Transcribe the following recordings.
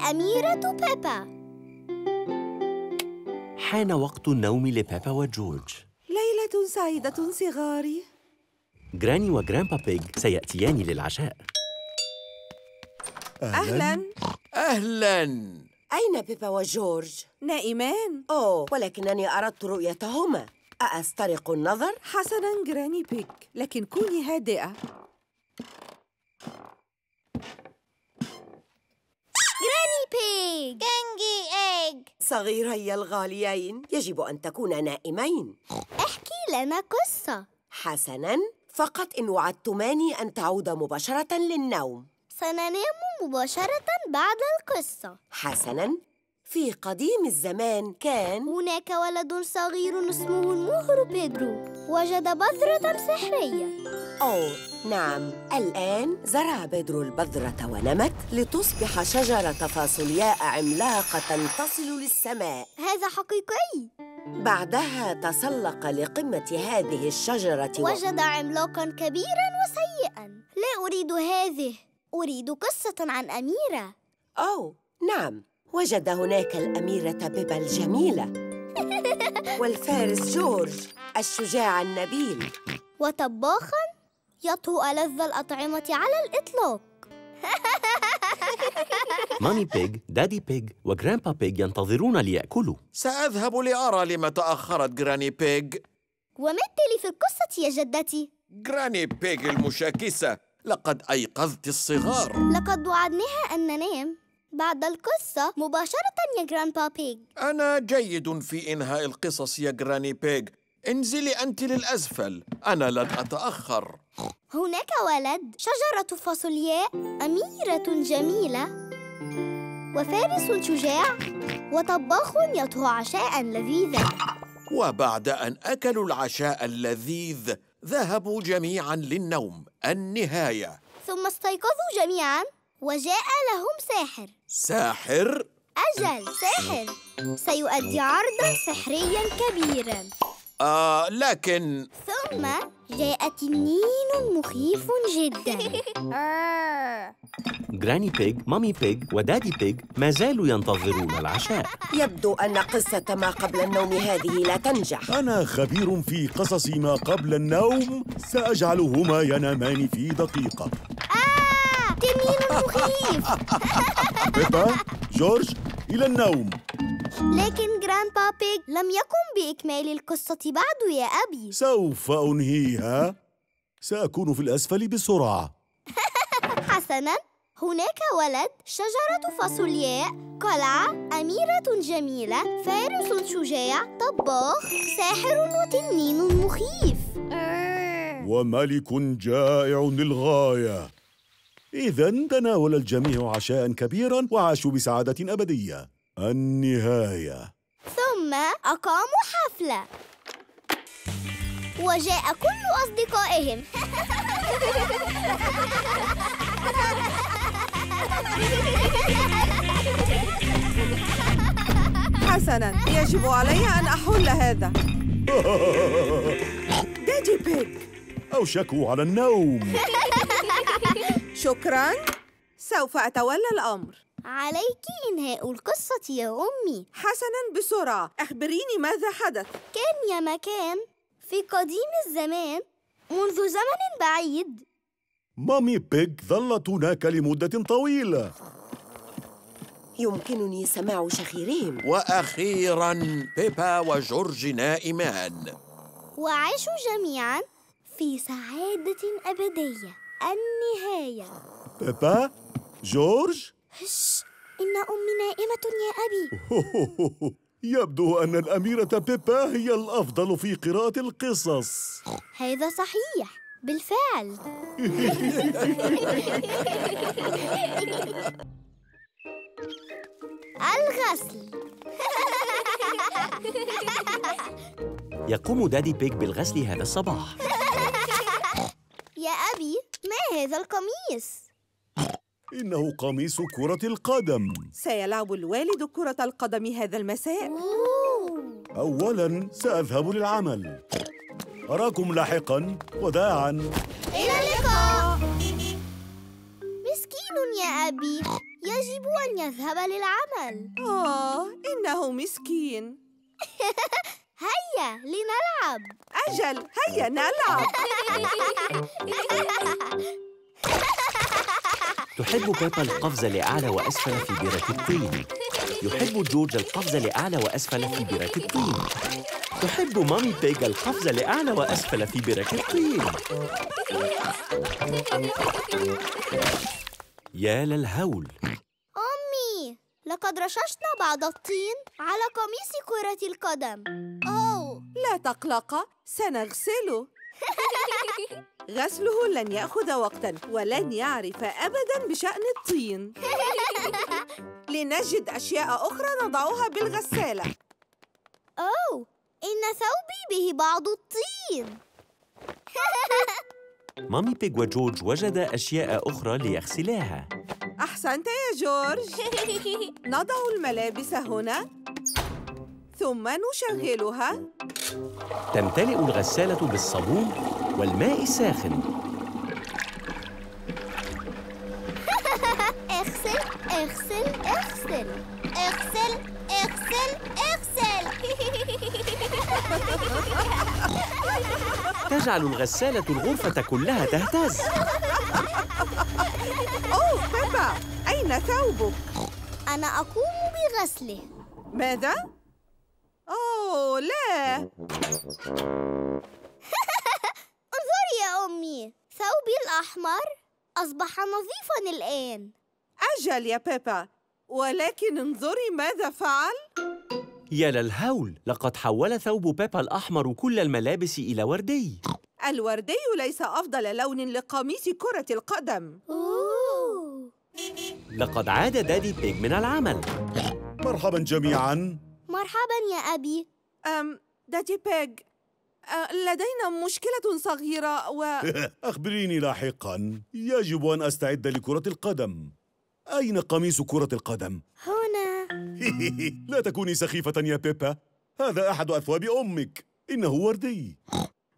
الأميرة بيبا. حان وقت النوم لبيبا وجورج. ليلة سعيدة صغاري. جراني وجرامبا بيج سيأتيان للعشاء. أهلاً. أهلاً. أين بيبا وجورج؟ نائمان. أوه ولكنني أردت رؤيتهما. أأسترق النظر؟ حسناً جراني بيك لكن كوني هادئة. بيج كنجي إيج صغيري الغاليين يجب أن تكونا نائمين. احكي لنا قصة. حسناً فقط إن وعدتماني أن تعود مباشرة للنوم. سننام مباشرة بعد القصة. حسناً في قديم الزمان كان هناك ولد صغير اسمه المهر بيدرو. وجد بذرة سحرية. أوه نعم. الآن زرع بيدرو البذرة ونمت لتصبح شجرة فاصولياء عملاقة تصل للسماء. هذا حقيقي. بعدها تسلق لقمة هذه الشجرة و... وجد عملاقا كبيرا وسيئا. لا أريد هذه. أريد قصة عن أميرة. أوه نعم. وجد هناك الأميرة بيبا الجميلة. والفارس جورج الشجاع النبيل. وطباخا يطهو ألذ الأطعمة على الإطلاق. مامي بيج دادي بيج وجرامبا بيج ينتظرون ليأكلوا. سأذهب لأرى لما تأخرت جراني بيج. ومثلي في القصة يا جدتي؟ جراني بيج المشاكسة لقد أيقظت الصغار. لقد وعدناها أن ننام. بعد القصة مباشرة يا جرامبا بيج أنا جيد في إنهاء القصص يا جراني بيج انزلي أنت للأسفل. أنا لن أتأخر. هناك ولد شجرة فاصولياء أميرة جميلة وفارس شجاع وطباخ يطهو عشاء لذيذا وبعد أن أكلوا العشاء اللذيذ ذهبوا جميعا للنوم. النهاية. ثم استيقظوا جميعا وجاء لهم ساحر. ساحر. أجل ساحر. سيؤدي عرضا سحريا كبيرا. آه لكن ثم جاء تنين مخيف جدا. جراني بيج مامي بيج ودادي بيج ما زالوا ينتظرون العشاء. يبدو أن قصة ما قبل النوم هذه لا تنجح. أنا خبير في قصص ما قبل النوم. سأجعلهما ينامان في دقيقة. آه! تنين مخيف بيبا جورج إلى النوم. لكن جرامبا بيج لم يقم بإكمال القصة بعد يا أبي. سوف أنهيها. سأكون في الأسفل بسرعة. حسناً هناك ولد شجرة فاصولياء قلعة أميرة جميلة فارس شجاع طباخ ساحر وتنين مخيف. وملك جائع للغاية. إذا تناول الجميع عشاء كبيرا وعاشوا بسعادة أبدية. النهاية. ثم أقاموا حفلة. وجاء كل أصدقائهم. حسناً يجب علي أن أحل هذا. دادي بيج أوشكوا على النوم. شكراً. سوف أتولى الأمر. عليك إنهاء القصة يا أمي. حسناً بسرعة. أخبريني ماذا حدث. كان يا مكان. في قديم الزمان. منذ زمن بعيد. مامي بيج ظلت هناك لمدة طويلة. يمكنني سماع شخيرهم وأخيرا بيبا وجورج نائمان. وعاشوا جميعا في سعادة أبدية. النهاية. بيبا جورج؟ هش إن أمي نائمة يا أبي. يبدو أن الأميرة بيبا هي الأفضل في قراءة القصص. هذا صحيح بالفعل. الغسل. يقوم دادي بيج بالغسل هذا الصباح. يا أبي ما هذا القميص؟ إنه قميص كرة القدم. سيلعب الوالد كرة القدم هذا المساء. أوه. أولاً سأذهب للعمل. أراكم لاحقاً وداعاً. إلى اللقاء. مسكين يا أبي يجب أن يذهب للعمل. آه إنه مسكين. هيا لنلعب. أجل هيا نلعب. تحب بيبا القفز لأعلى وأسفل في بيرة الطين. يحب جورج القفز لأعلى وأسفل في بيرة الطين. تحب مامي بيج القفز لأعلى وأسفل في بيرة الطين. يا للهول. لقد رششنا بعض الطين على قميص كرة القدم. أوه لا تقلق سنغسله غسله لن يأخذ وقتا ولن يعرف أبدا بشأن الطين. لنجد أشياء أخرى نضعها بالغسالة. أوه إن ثوبي به بعض الطين. مامي بيج وجورج وجدا أشياء أخرى ليغسلاها. أحسنت يا جورج. نضع الملابس هنا. ثم نشغلها. تمتلئ الغسالة بالصابون والماء الساخن. اغسل اغسل اغسل. اغسل اغسل اغسل تجعل الغسالة الغرفة كلها تهتز. أوه بيبا أين ثوبك؟ أنا أقوم بغسله. ماذا؟ أوه لا. انظري يا أمي ثوبي الأحمر أصبح نظيفاً الآن. أجل يا بيبا ولكن انظري ماذا فعل. يا للهول لقد حول ثوب بيبا الأحمر كل الملابس إلى وردي. الوردي ليس أفضل لون لقميص كرة القدم. أوه. لقد عاد دادي بيج من العمل. مرحبا جميعا. مرحباً يا أبي. أم دادي بيج لدينا مشكلة صغيرة و أخبريني لاحقا. يجب أن أستعد لكرة القدم. أين قميص كرة القدم؟ هنا. لا تكوني سخيفة يا بيبا. هذا أحد أثواب أمك. إنه وردي.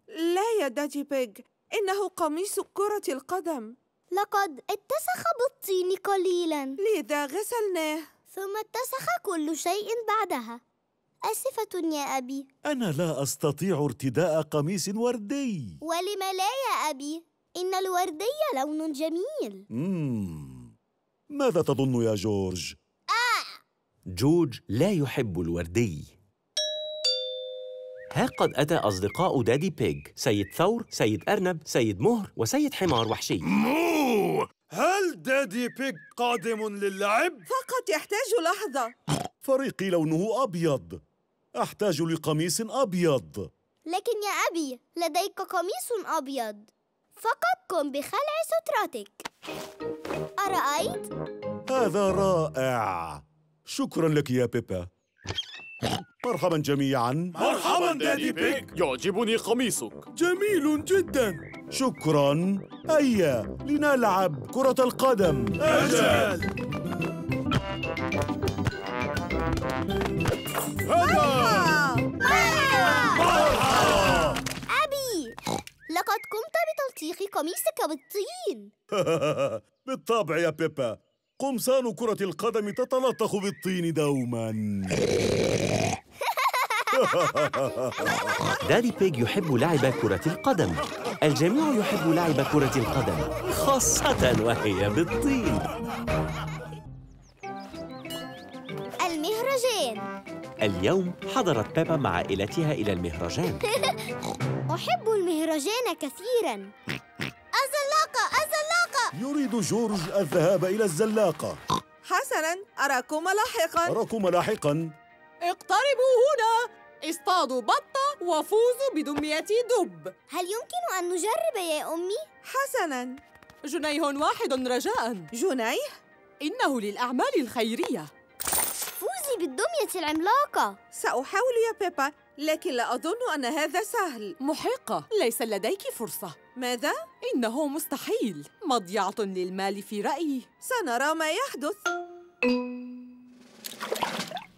لا يا دادي بيج إنه قميص كرة القدم. لقد اتسخ بالطين قليلاً لذا غسلناه. ثم اتسخ كل شيء بعدها. آسفة يا أبي. أنا لا أستطيع ارتداء قميص وردي. ولم لا يا أبي؟ إن الوردي لون جميل. مم. ماذا تظن يا جورج؟ جورج لا يحب الوردي. ها قد أتى أصدقاء دادي بيج سيد ثور، سيد أرنب، سيد مهر وسيد حمار وحشي. مو هل دادي بيج قادم للعب؟ فقط يحتاج لحظة. فريقي لونه أبيض. أحتاج لقميص أبيض. لكن يا أبي لديك قميص أبيض. فقط قم بخلع سترتك. أرأيت؟ هذا رائع. شكرا لك يا بيبا. مرحبا جميعا. مرحبا دادي بيج يعجبني قميصك. جميل جدا. شكرا. هيا لنلعب كرة القدم. أجل. أبي لقد قمت بتلطيخ قميصك بالطين. بالطبع يا بيبا. قمصان كرة القدم تتلطخ بالطين دوما. دادي بيج يحب لعب كرة القدم. الجميع يحب لعب كرة القدم خاصة وهي بالطين. المهرجان. اليوم حضرت بيبا مع عائلتها إلى المهرجان. أحب المهرجان كثيرا. الزلاقة الزلاقة. يريد جورج الذهاب إلى الزلاقة. حسناً أراكم لاحقاً. أراكم لاحقا. اقتربوا هنا. اصطادوا بطة وفوزوا بدمية دب. هل يمكن أن نجرب يا أمي؟ حسناً. جنيه واحد رجاء. جنيه؟ إنه للأعمال الخيرية. بالدمية العملاقة. سأحاول يا بيبا لكن لا أظن أن هذا سهل. محقة ليس لديك فرصة. ماذا؟ إنه مستحيل. مضيعة للمال في رأيي. سنرى ما يحدث.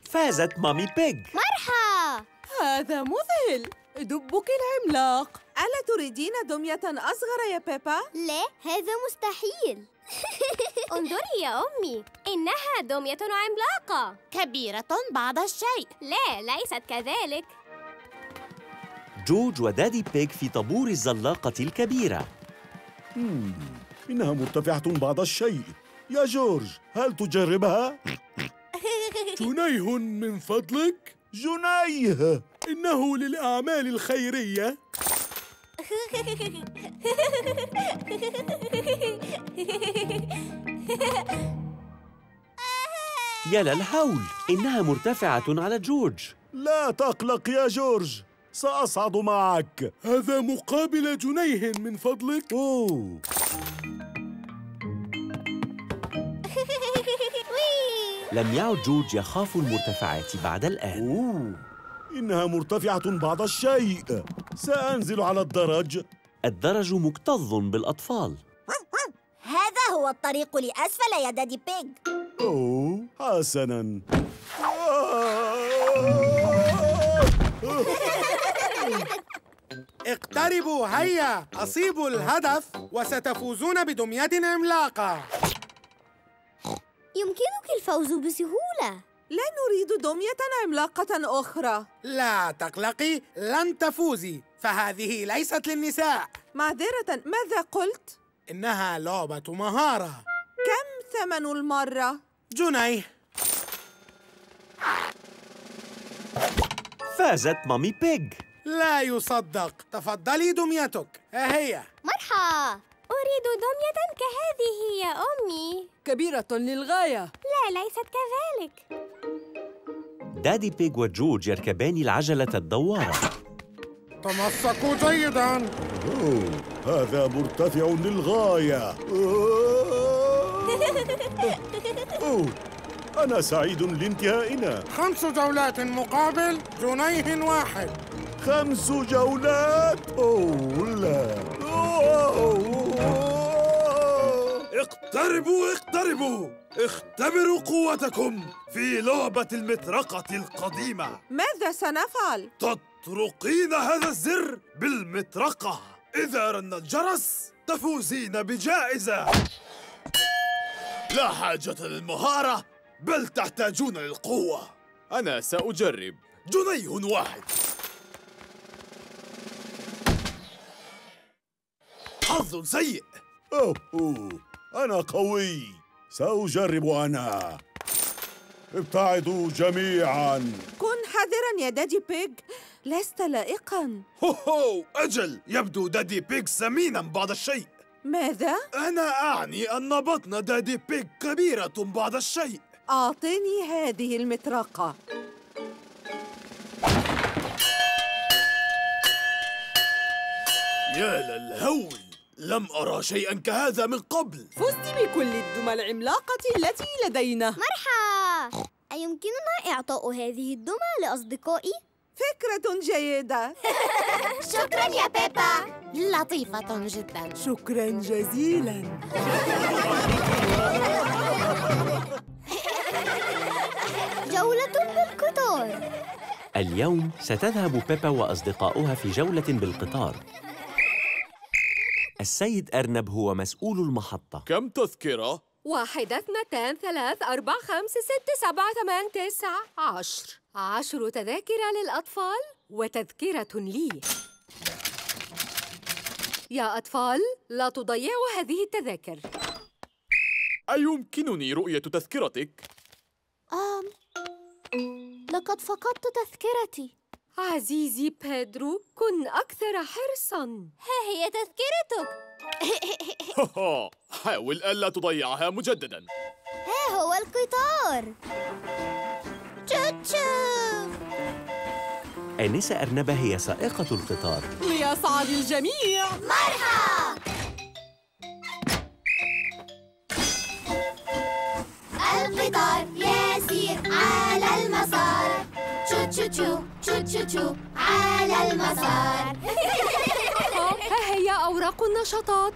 فازت مامي بيج. مرحى هذا مذهل. دبك العملاق. ألا تريدين دمية أصغر يا بيبا؟ لا هذا مستحيل. انظري يا أمي إنها دمية عملاقة. كبيرة بعض الشيء. لا ليست كذلك. جورج ودادي بيج في طابور الزلاقة الكبيرة. إنها مرتفعة بعض الشيء. يا جورج هل تجربها؟ جنيه من فضلك؟ جنيه. إنه للأعمال الخيرية. يا للهول إنها مرتفعة على جورج لا تقلق يا جورج سأصعد معك هذا مقابل جنيه من فضلك أوه. لم يعد جورج يخاف المرتفعات بعد الآن أوه. إنها مرتفعة بعض الشيء. سأنزل على الدرج. الدرج مكتظ بالأطفال. هذا هو الطريق لأسفل يا دادي بيج. أوه حسناً. اقتربوا هيا. أصيبوا الهدف وستفوزون بدمية عملاقة. يمكنك الفوز بسهولة. لا نريد دمية عملاقة أخرى. لا تقلقي لن تفوزي. فهذه ليست للنساء. معذرة ماذا قلت؟ إنها لعبة مهارة. كم ثمن المرة؟ جنيه. فازت مامي بيج. لا يصدق. تفضلي دميتك ها هي. مرحى أريد دمية كهذه يا أمي. كبيرة للغاية. لا ليست كذلك. دادي بيج وجورج يركبان العجلة الدوارة. تمسكوا جيدا. أوه. هذا مرتفع للغاية. أوه. أنا سعيد لانتهائنا. خمس جولات مقابل جنيه واحد. خمس جولات؟ أوه لا. اقتربوا اقتربوا. اختبروا قوتكم في لعبة المطرقة القديمة. ماذا سنفعل؟ تطرقين هذا الزر بالمطرقة. إذا رن الجرس تفوزين بجائزة. لا حاجة للمهارة بل تحتاجون للقوة. أنا سأجرب. جنيه واحد. حظ سيء. أوه. أوه. أنا قوي. سأجرب أنا. ابتعدوا جميعاً. كن حذرا يا دادي بيج. لست لائقا. هو هو أجل. يبدو دادي بيج سمينا بعض الشيء. ماذا؟ أنا أعني أن بطن دادي بيج كبيرة بعض الشيء. أعطني هذه المطرقة. يا للهول. لم أرى شيئا كهذا من قبل. فزت بكل الدمى العملاقة التي لدينا. مرحى أيمكننا إعطاء هذه الدمى لأصدقائي؟ فكرة جيدة. شكراً يا بيبا. لطيفة جدا. شكرا جزيلا. جولة بالقطار. اليوم ستذهب بيبا وأصدقاؤها في جولة بالقطار. السيد أرنب هو مسؤول المحطة. كم تذكرة؟ واحدة اثنتان ثلاث أربع خمس ست سبعة ثمان تسع عشر. عشر تذاكر للأطفال وتذكرة لي. يا أطفال لا تضيعوا هذه التذاكر. أيمكنني رؤية تذكرتك؟ آم لقد فقدت تذكرتي. عزيزي بيدرو كن أكثر حرصاً. ها هي تذكرتك. حاول ألا تضيعها مجدداً. ها هو القطار. تشو آنسة أرنبة هي سائقة القطار. ليسعد الجميع. مرحى القطار يسير على المسار. تشو تشو تشو تشو تشو تشو على المسار. ها هي أوراق النشاطات.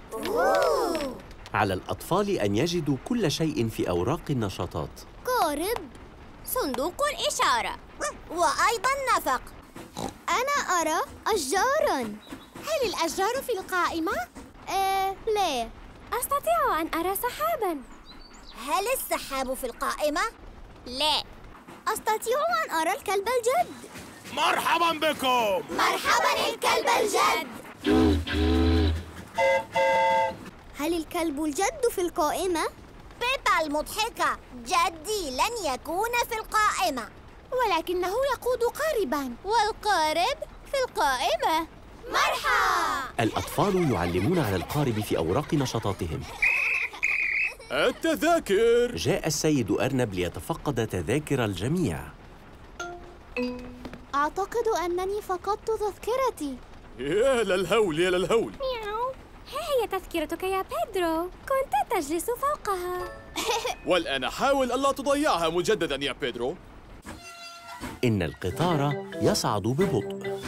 على الأطفال أن يجدوا كل شيء في أوراق النشاطات. قارب صندوق الإشارة وأيضا نفق. أنا أرى أشجاراً. هل الأشجار في القائمة؟ آه لا. أستطيع أن أرى سحاباً. هل السحاب في القائمة؟ لا. أستطيع أن أرى الكلب الجد. مرحبا بكم. مرحبا الكلب الجد. هل الكلب الجد في القائمة؟ بيبا المضحكة جدي لن يكون في القائمة. ولكنه يقود قاربا. والقارب في القائمة. مرحى الأطفال يعلمون على القارب في أوراق نشاطاتهم. التذاكر. جاء السيد أرنب ليتفقد تذاكر الجميع. أعتقد أنني فقدت تذكرتي. يا للهول يا للهول. مياو. ها هي تذكرتك يا بيدرو. كنت تجلس فوقها. والآن حاول ألا تضيعها مجددا يا بيدرو. إن القطار يصعد ببطء.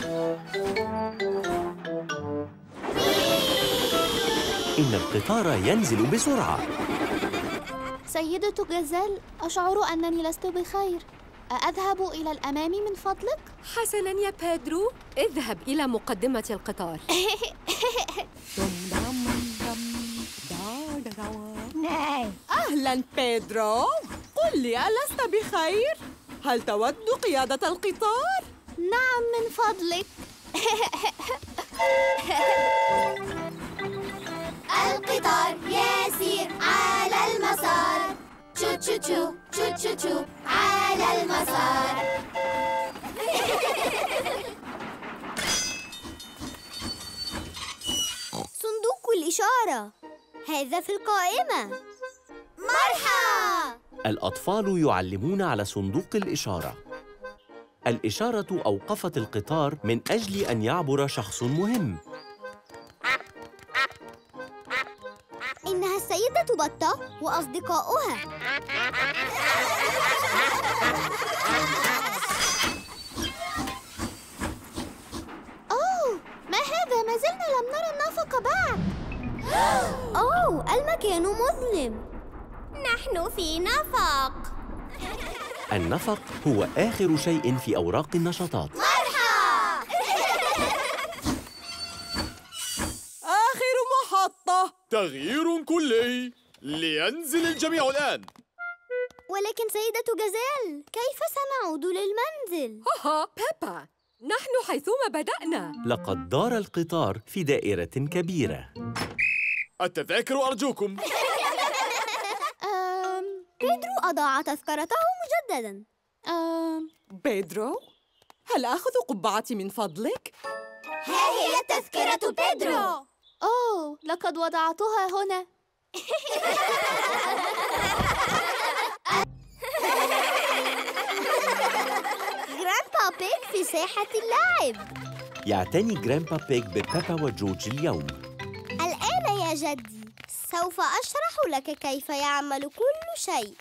إن القطار ينزل بسرعة. سيدة جزال أشعر أنني لست بخير. أذهب إلى الأمام من فضلك؟ حسناً يا بيدرو اذهب إلى مقدمة القطار أهلا بيدرو قل لي ألست بخير؟ هل تود قيادة القطار؟ نعم من فضلك القطار يسير على المسار تشو تشو تشو تشو تشو تشو على المسار صندوق الإشارة هذا في القائمة مرحى الأطفال يعلمون على صندوق الإشارة. الإشارة أوقفت القطار من أجل أن يعبر شخص مهم. إنها السيدة بطة وأصدقاؤها. أوه ما هذا؟ ما زلنا لم نرى النفق بعد. أوه المكان مظلم. نحن في نفق. النفق هو آخر شيء في أوراق النشاطات. آخر محطة. تغيير كلي لينزل الجميع الآن. ولكن سيدة جزال كيف سنعود للمنزل؟ هاها بيبا نحن حيثما بدأنا. لقد دار القطار في دائرة كبيرة. التذاكر أرجوكم. أم... بيدرو أضاع تذكرته مجددا. أم... بيدرو هل آخذ قبعتي من فضلك؟ ها هي تذكرة بيدرو. أوه لقد وضعتها هنا. جرامبا بيج في ساحة اللعب. يعتني جرامبا بيج ببيبا وجورج اليوم. الآن يا جدي سوف أشرح لك كيف يعمل كل شيء.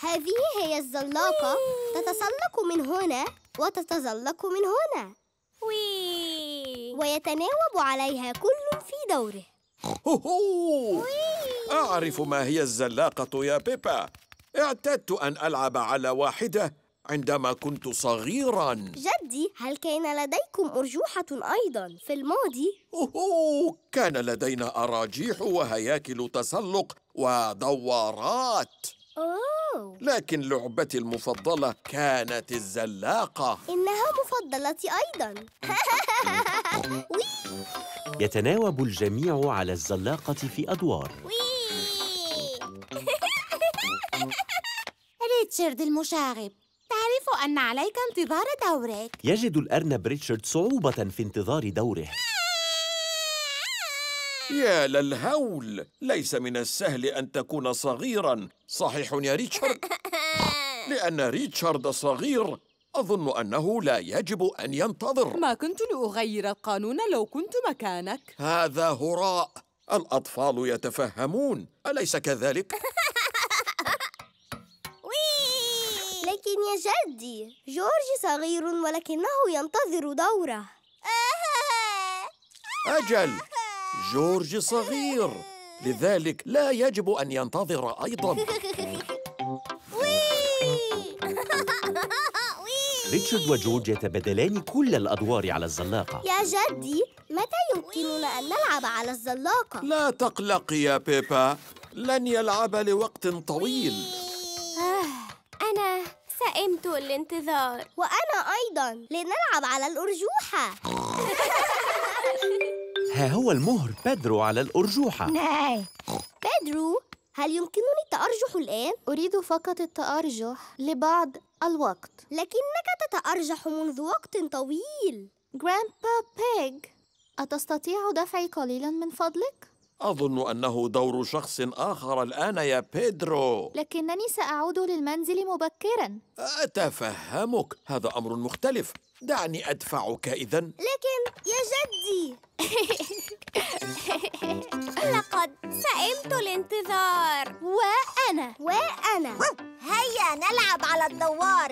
هذه هي الزلاقة تتسلق من هنا وتتزلق من هنا. وي. ويتناوب عليها كل في دوره. هوهو أعرف ما هي الزلاقة يا بيبا. اعتدت أن ألعب على واحدة عندما كنت صغيراً. جدي هل كان لديكم أرجوحة أيضا في الماضي؟ أوه كان لدينا أراجيح وهياكل تسلق ودوارات أوه. لكن لعبتي المفضلة كانت الزلاقة. إنها مفضلتي أيضا. يتناوب الجميع على الزلاقة في أدوار. ريتشارد المشاغب تعرف أن عليك انتظار دورك. يجد الأرنب ريتشارد صعوبة في انتظار دوره. يا للهول ليس من السهل أن تكون صغيراً. صحيح يا ريتشارد؟ لأن ريتشارد صغير أظن أنه لا يجب أن ينتظر. ما كنت لأغير القانون لو كنت مكانك. هذا هراء. الأطفال يتفهمون. أليس كذلك؟ لكن يا جدي جورج صغير ولكنه ينتظر دوره. أجل! جورج صغير. لذلك لا يجب أن ينتظر أيضا. ريتشارد وجورج يتبادلان كل الأدوار على الزلاقة. يا جدي متى يمكننا أن نلعب على الزلاقة؟ لا تقلقي يا بيبا. لن يلعب لوقت طويل. أنا سئمت الانتظار وأنا أيضا لنلعب على الأرجوحة. ها هو المهر بيدرو على الأرجوحة. بيدرو هل يمكنني التأرجح الآن؟ أريد فقط التأرجح لبعض الوقت. لكنك تتأرجح منذ وقت طويل. جرامبا بيج أتستطيع دفعي قليلا من فضلك؟ أظن أنه دور شخص آخر الآن يا بيدرو. لكنني سأعود للمنزل مبكرا. أتفهمك. هذا أمر مختلف. دعني أدفعك إذا لكن يا جدي. لقد سئمت الانتظار. وأنا. وأنا. هيا نلعب على الدوار.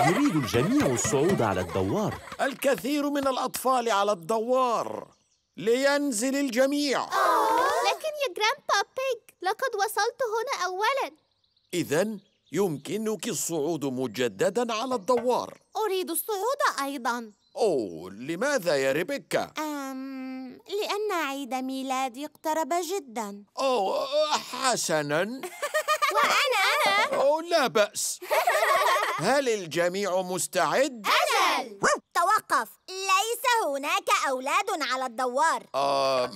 يريد الجميع الصعود على الدوار. الكثير من الأطفال على الدوار. لينزل الجميع. لكن يا جرامبا بيج لقد وصلت هنا أولا. إذا يمكنك الصعود مجددا على الدوار. أريد الصعود أيضا. أوه لماذا يا ريبيكا؟ أم... لأن عيد ميلادي اقترب جدا. أوه حسنا. وأنا؟ أنا أوه لا بأس. هل الجميع مستعد؟ أجل توقف! ليس هناك أولاد على الدوار. آه.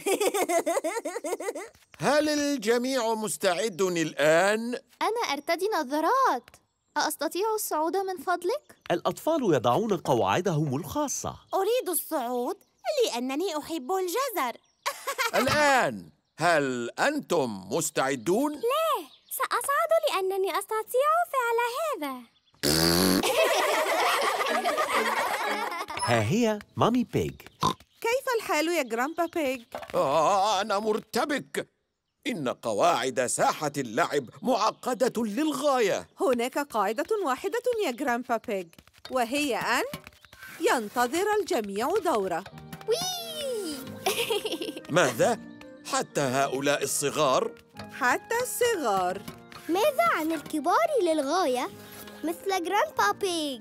هل الجميع مستعد الآن؟ أنا أرتدي نظارات أستطيع الصعود من فضلك؟ الأطفال يضعون قواعدهم الخاصة. أريد الصعود لأنني أحب الجزر. الآن هل أنتم مستعدون؟ لا. سأصعد لأنني أستطيع فعل هذا ها هي مامي بيج كيف الحال يا جرامبا بيج؟ آه أنا مرتبك إن قواعد ساحة اللعب معقدة للغاية هناك قاعدة واحدة يا جرامبا بيج وهي أن ينتظر الجميع دوره ماذا؟ حتى هؤلاء الصغار؟ حتى الصغار. ماذا عن الكبار للغاية؟ مثل جرامبا بيج؟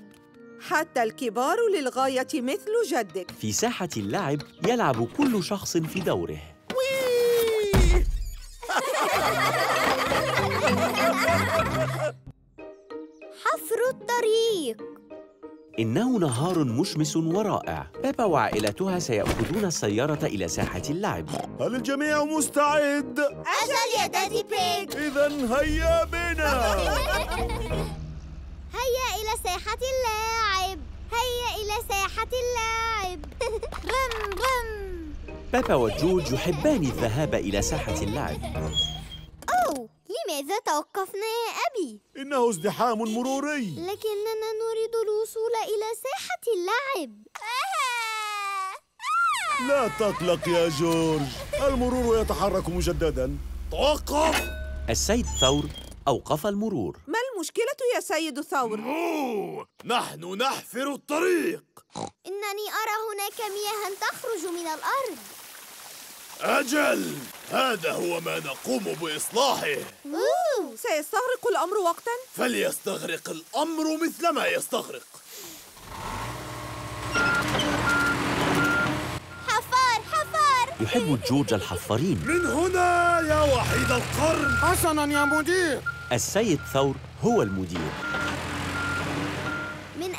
حتى الكبار للغاية مثل جدك. في ساحة اللعب يلعب كل شخص في دوره. حفر الطريق. إنه نهار مشمس ورائع. بابا وعائلتها سيأخذون السيارة إلى ساحة اللعب. هل الجميع مستعد؟ أجل يا دادي بيج إذا هيا بنا. هيا إلى ساحة اللاعب هيا إلى ساحة اللاعب رم رم بابا وجوج يحبان الذهاب إلى ساحة اللعب. أوه. لماذا توقفنا يا أبي؟ إنه ازدحام مروري. لكننا نريد الوصول إلى ساحة اللعب. لا تقلق يا جورج. المرور يتحرك مجددا. توقف! السيد ثور أوقف المرور. ما المشكلة يا سيد ثور؟ نحن نحفر الطريق. إنني أرى هناك مياه تخرج من الأرض. أجل! هذا هو ما نقوم بإصلاحه. أوه. سيستغرق الأمر وقتا؟ فليستغرق الأمر مثلما يستغرق. حفار حفار! يحب جورج الحفارين. من هنا يا وحيد القرن! حسنا يا مدير. السيد ثور هو المدير.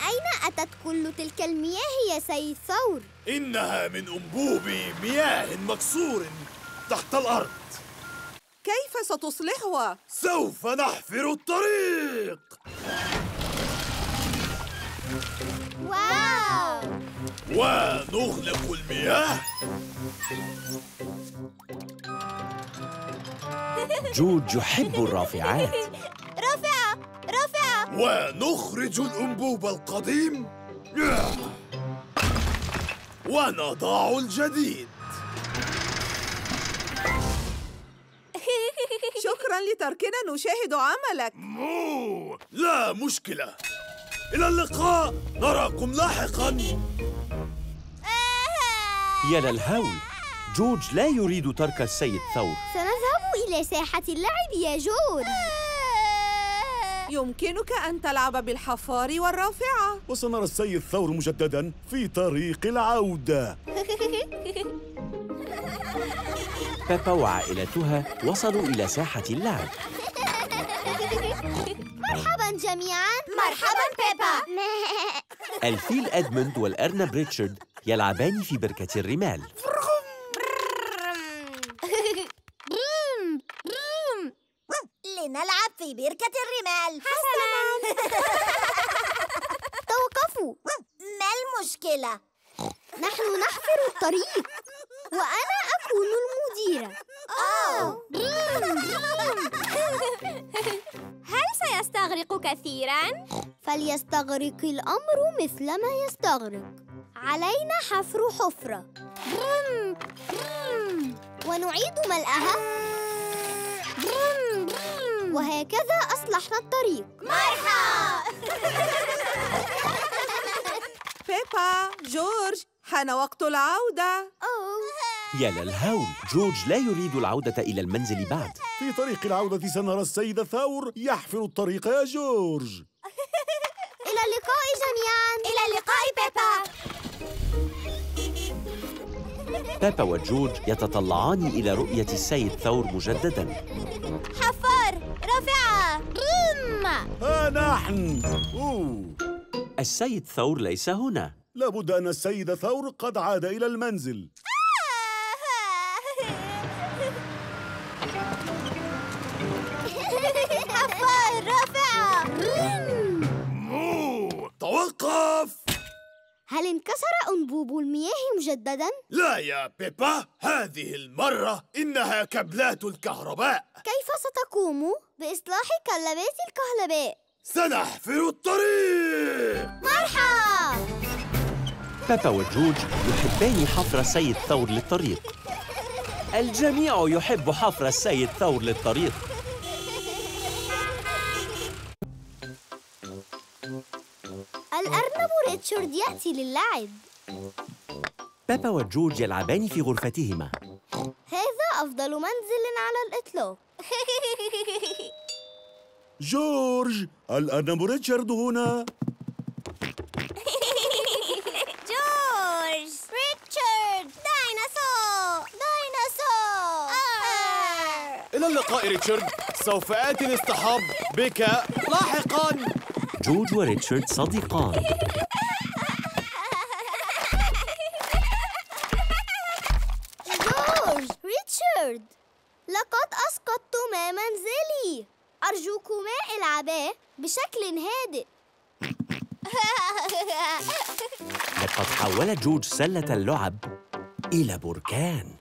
أين أتت كل تلك المياه يا سيد ثور؟ إنها من أنبوب مياه مكسور تحت الأرض. كيف ستصلحها؟ سوف نحفر الطريق. واو! ونغلق المياه. جورج يحب الرافعات. رافعة رافعة ونخرج الأنبوب القديم. ونضع الجديد. شكرا لتركنا نشاهد عملك. مو لا مشكلة. إلى اللقاء. نراكم لاحقا. يا للهول. جورج لا يريد ترك السيد ثور. سنذهب إلى ساحة اللعب يا جورج. يمكنك أن تلعب بالحفار والرافعة. وسنرى السيد ثور مجددا في طريق العودة. بيبا وعائلتها وصلوا إلى ساحة اللعب. مرحبا جميعا. مرحبا بيبا الفيل أدموند والأرنب ريتشارد يلعبان في بركة الرمال. لنلعب في بركة الرمال. حسنا. توقفوا. ما المشكلة؟ نحن نحفر الطريق. وأنا أكون المديرة. أوه. هل سيستغرق كثيراً؟ فليستغرق الأمر مثل ما يستغرق. علينا حفر حفرة. ونعيد ملئها وهكذا أصلحنا الطريق. مرحبا! بيبا جورج حان وقت العودة. يا للهول جورج لا يريد العودة إلى المنزل بعد. في طريق العودة سنرى السيد ثور يحفر الطريق يا جورج. إلى اللقاء جميعا. إلى اللقاء بيبا. بيبا وجورج يتطلعان إلى رؤية السيد ثور مجدداً. حفر! رافعة رم. ها نحن. أوه. السيد ثور ليس هنا. لابد أن السيد ثور قد عاد إلى المنزل. حفر رافعة توقف. هل انكسر أنبوب المياه مجددا؟ لا يا بيبا هذه المرة إنها كابلات الكهرباء. كيف ستقوم؟ بإصلاح كلبات الكهرباء؟ سنحفر الطريق! مرحبا! بيبا وجورج يحبان حفر السيد ثور للطريق. الجميع يحب حفر السيد ثور للطريق. الأرنب ريتشارد يأتي للعب. بيبا وجورج يلعبان في غرفتهما. هذا أفضل منزل على الإطلاق. جورج الأرنب ريتشارد هنا. جورج. ريتشارد. ديناصور. ديناصور. إلى اللقاء ريتشارد. سوف آتي لاصطحاب بك لاحقاً. جورج وريتشارد صديقان. جورج ريتشارد لقد أسقطتما منزلي. أرجوكما العباه بشكل هادئ. لقد حول جورج سلة اللعب إلى بركان.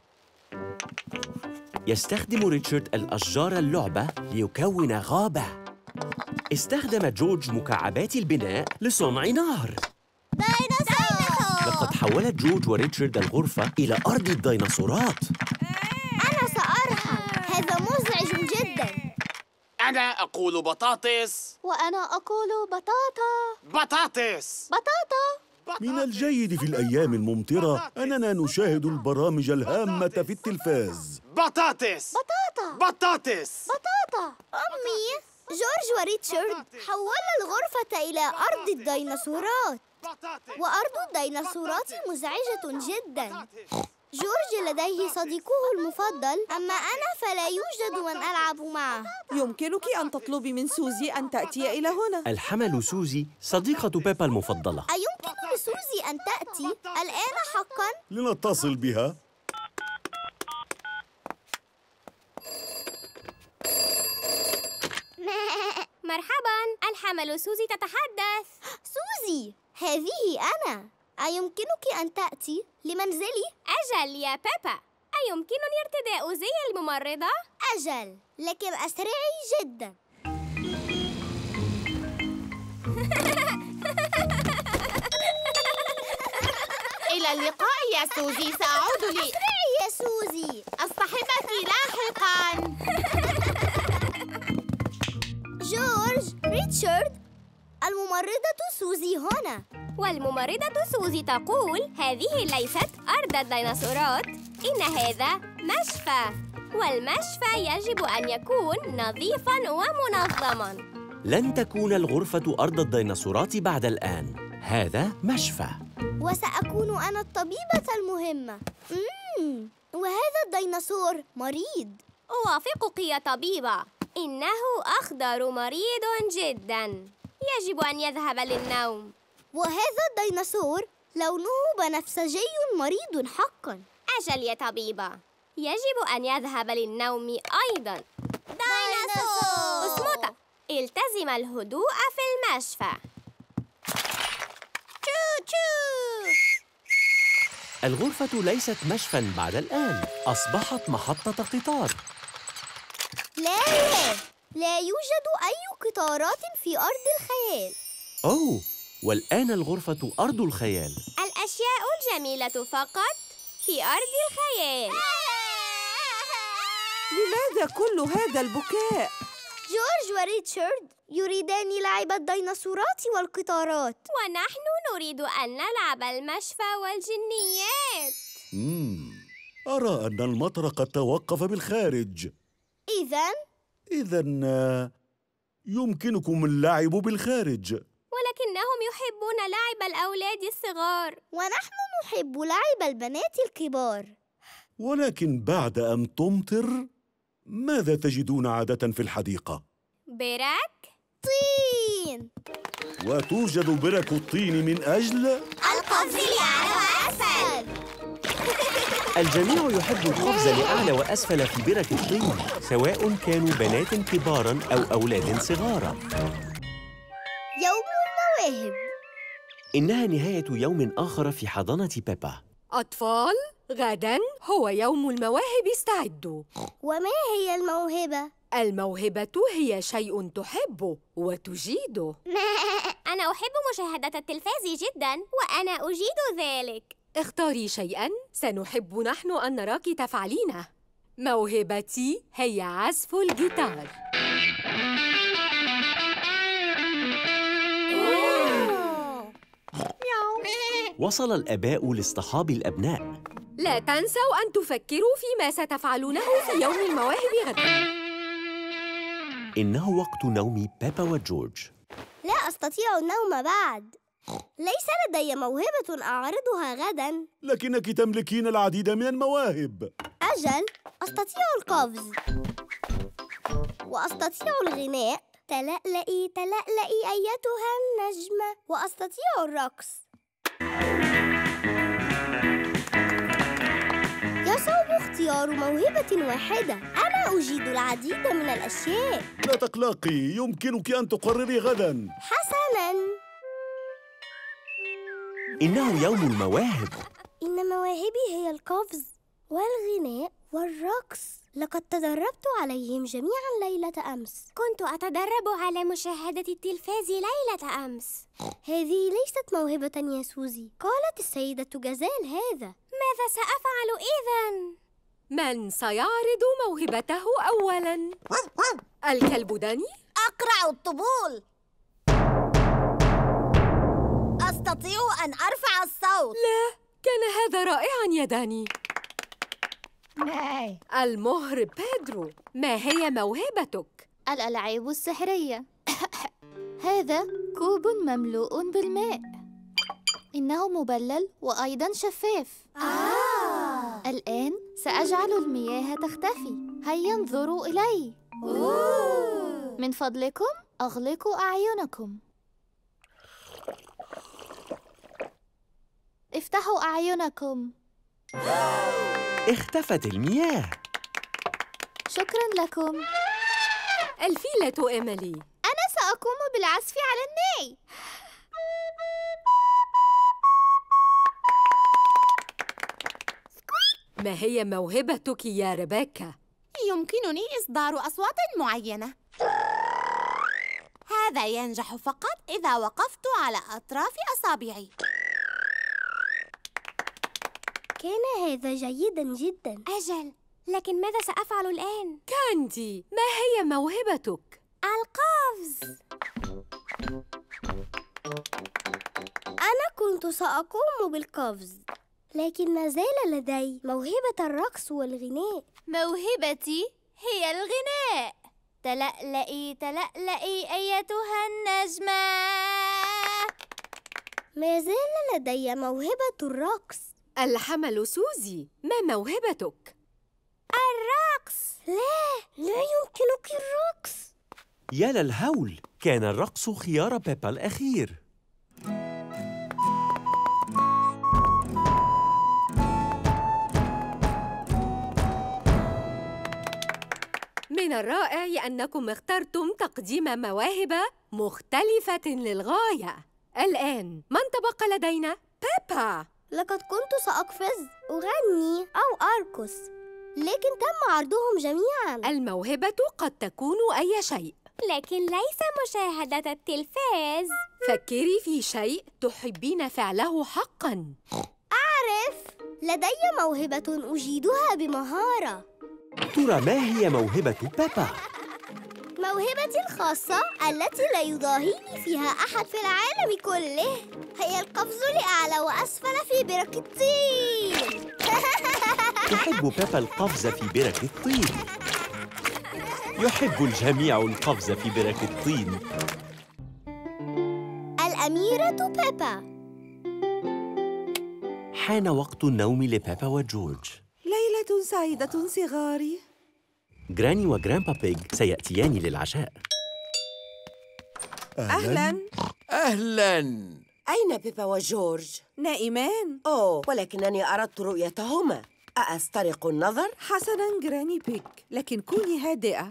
يستخدم ريتشارد الأشجار اللعبة ليكون غابة. استخدم جورج مكعبات البناء لصنع نهر. لقد حولت جورج وريتشارد الغرفة إلى أرض الديناصورات. أنا سأرحل هذا مزعج جدا. أنا أقول بطاطس. وأنا أقول بطاطا. بطاطس. بطاطا. من الجيد في الأيام الممطرة أننا نشاهد البرامج الهامة في التلفاز. بطاطس. بطاطا. بطاطس. بطاطا. أمي. جورج وريتشارد حول الغرفة إلى أرض الديناصورات. وأرض الديناصورات مزعجة جدا. جورج لديه صديقه المفضل. أما أنا فلا يوجد من ألعب معه. يمكنك أن تطلبي من سوزي أن تأتي إلى هنا. الحمل سوزي صديقة بيبا المفضلة. أيمكن لسوزي أن تأتي الآن حقا؟ لنتصل بها. مرحبا الحمل سوزي تتحدث. سوزي هذه أنا. أيمكنك أن تأتي لمنزلي؟ أجل يا بيبا. أيمكنني ارتداء زي الممرضة؟ أجل لكن أسرعي جدا. إلى اللقاء يا سوزي سأعود لي. أسرعي يا سوزي. أصطحبك لاحقاً. سوزي هنا. والممرضة سوزي تقول هذه ليست أرض الديناصورات. إن هذا مشفى. والمشفى يجب أن يكون نظيفاً ومنظماً. لن تكون الغرفة أرض الديناصورات بعد الآن. هذا مشفى. وسأكون أنا الطبيبة المهمة. مم. وهذا الديناصور مريض. أوافقك يا طبيبة. إنه أخضر مريض جدا. يجب أن يذهب للنوم. وهذا الديناصور لونه بنفسجي مريض حقا. أجل يا طبيبة. يجب أن يذهب للنوم أيضا. ديناصور! اصمت التزم الهدوء في المشفى. تشو تشو! الغرفة ليست مشفى بعد الآن. أصبحت محطة قطار لا. لا يوجد أي قطارات في أرض الخيال. أوه والآن الغرفة أرض الخيال. الأشياء الجميلة فقط في أرض الخيال. لماذا كل هذا البكاء؟ جورج وريتشارد يريدان لعب الديناصورات والقطارات. ونحن نريد أن نلعب المشفى والجنيات. مم. أرى أن المطر قد توقف بالخارج. إذا إذا آه، يمكنكم اللعب بالخارج. ولكنهم يحبون لعب الأولاد الصغار. ونحن نحب لعب البنات الكبار. ولكن بعد أن تمطر ماذا تجدون عادة في الحديقة؟ برك طين. وتوجد برك الطين من أجل؟ القفز لأعلى وأسفل الجميع يحب القفز لأعلى وأسفل في برك الطين سواء كانوا بنات كبارا أو أولاد صغارا. يوم المواهب. إنها نهاية يوم آخر في حضانة بيبا. أطفال غدا هو يوم المواهب استعدوا. وما هي الموهبة؟ الموهبة هي شيء تحبه وتجيده. أنا أحب مشاهدة التلفاز جدا وأنا أجيد ذلك. اختاري شيئا سنحب نحن أن نراك تفعلينه. موهبتي هي عزف الجيتار. وصل الآباء لاصطحاب الأبناء. لا تنسوا أن تفكروا فيما ستفعلونه في يوم المواهب غدا. إنه وقت نوم بيبا وجورج. لا أستطيع النوم بعد. ليس لدي موهبة أعرضها غدا. لكنك تملكين العديد من المواهب. أجل أستطيع القفز. وأستطيع الغناء. تلألئي تلألئي أيتها النجمة وأستطيع الرقص. يصعب اختيار موهبة واحدة. أنا أجيد العديد من الأشياء. لا تقلقي يمكنك أن تقرري غدا. حسناً. إنه يوم المواهب. إن مواهبي هي القفز والغناء والرقص. لقد تدربت عليهم جميعا ليلة أمس. كنت أتدرب على مشاهدة التلفاز ليلة أمس. هذه ليست موهبة يا سوزي. قالت السيدة جزال هذا. ماذا سأفعل إذن؟ من سيعرض موهبته أولا؟ الكلب داني؟ أقرع الطبول. أستطيع أن أرفع الصوت. لا كان هذا رائعا يا داني. المهر بيدرو ما هي موهبتك؟ الألعاب السحرية. هذا كوب مملوء بالماء. إنه مبلل وأيضا شفاف. آه. الآن سأجعل المياه تختفي. هيا انظروا إلي. أوه. من فضلكم أغلقوا أعينكم. افتحوا أعينكم. اختفت المياه. شكرا لكم. الفيلة إيميلي. أنا سأقوم بالعزف على الناي. ما هي موهبتك يا ريبيكا؟ يمكنني إصدار أصوات معينة. هذا ينجح فقط إذا وقفت على أطراف أصابعي. كان هذا جيدا جدا. أجل لكن ماذا سأفعل الآن؟ كاندي ما هي موهبتك؟ القفز. أنا كنت سأقوم بالقفز لكن ما زال لدي موهبة الرقص والغناء. موهبتي هي الغناء. تلألئي تلألئي أيتها النجمة. ما زال لدي موهبة الرقص. الحمل سوزي ما موهبتك؟ الرقص. لا لا يمكنك الرقص. يا للهول كان الرقص خيار بيبا الأخير. من الرائع أنكم اخترتم تقديم مواهب مختلفة للغاية. الآن من تبقى لدينا؟ بيبا. لقد كنت سأقفز أغني أو أرقص لكن تم عرضهم جميعا. الموهبة قد تكون أي شيء. لكن ليس مشاهدة التلفاز. فكري في شيء تحبين فعله حقاً. أعرف لدي موهبة أجيدها بمهارة. ترى ما هي موهبة بيبا؟ موهبتي الخاصة التي لا يضاهيني فيها أحد في العالم كله. هي القفز لأعلى وأسفل في برك الطين. تحب بيبا القفز في برك الطين. يحب الجميع القفز في برك الطين. الأميرة بيبا. حان وقت النوم لبيبا وجورج. ليلة سعيدة صغاري. جراني وجرامبا بيج سيأتيان للعشاء. أهلاً. أهلاً. أين بيبا وجورج؟ نائمان أوه ولكنني أردت رؤيتهما. أأسترق النظر؟ حسناً جراني بيج لكن كوني هادئة.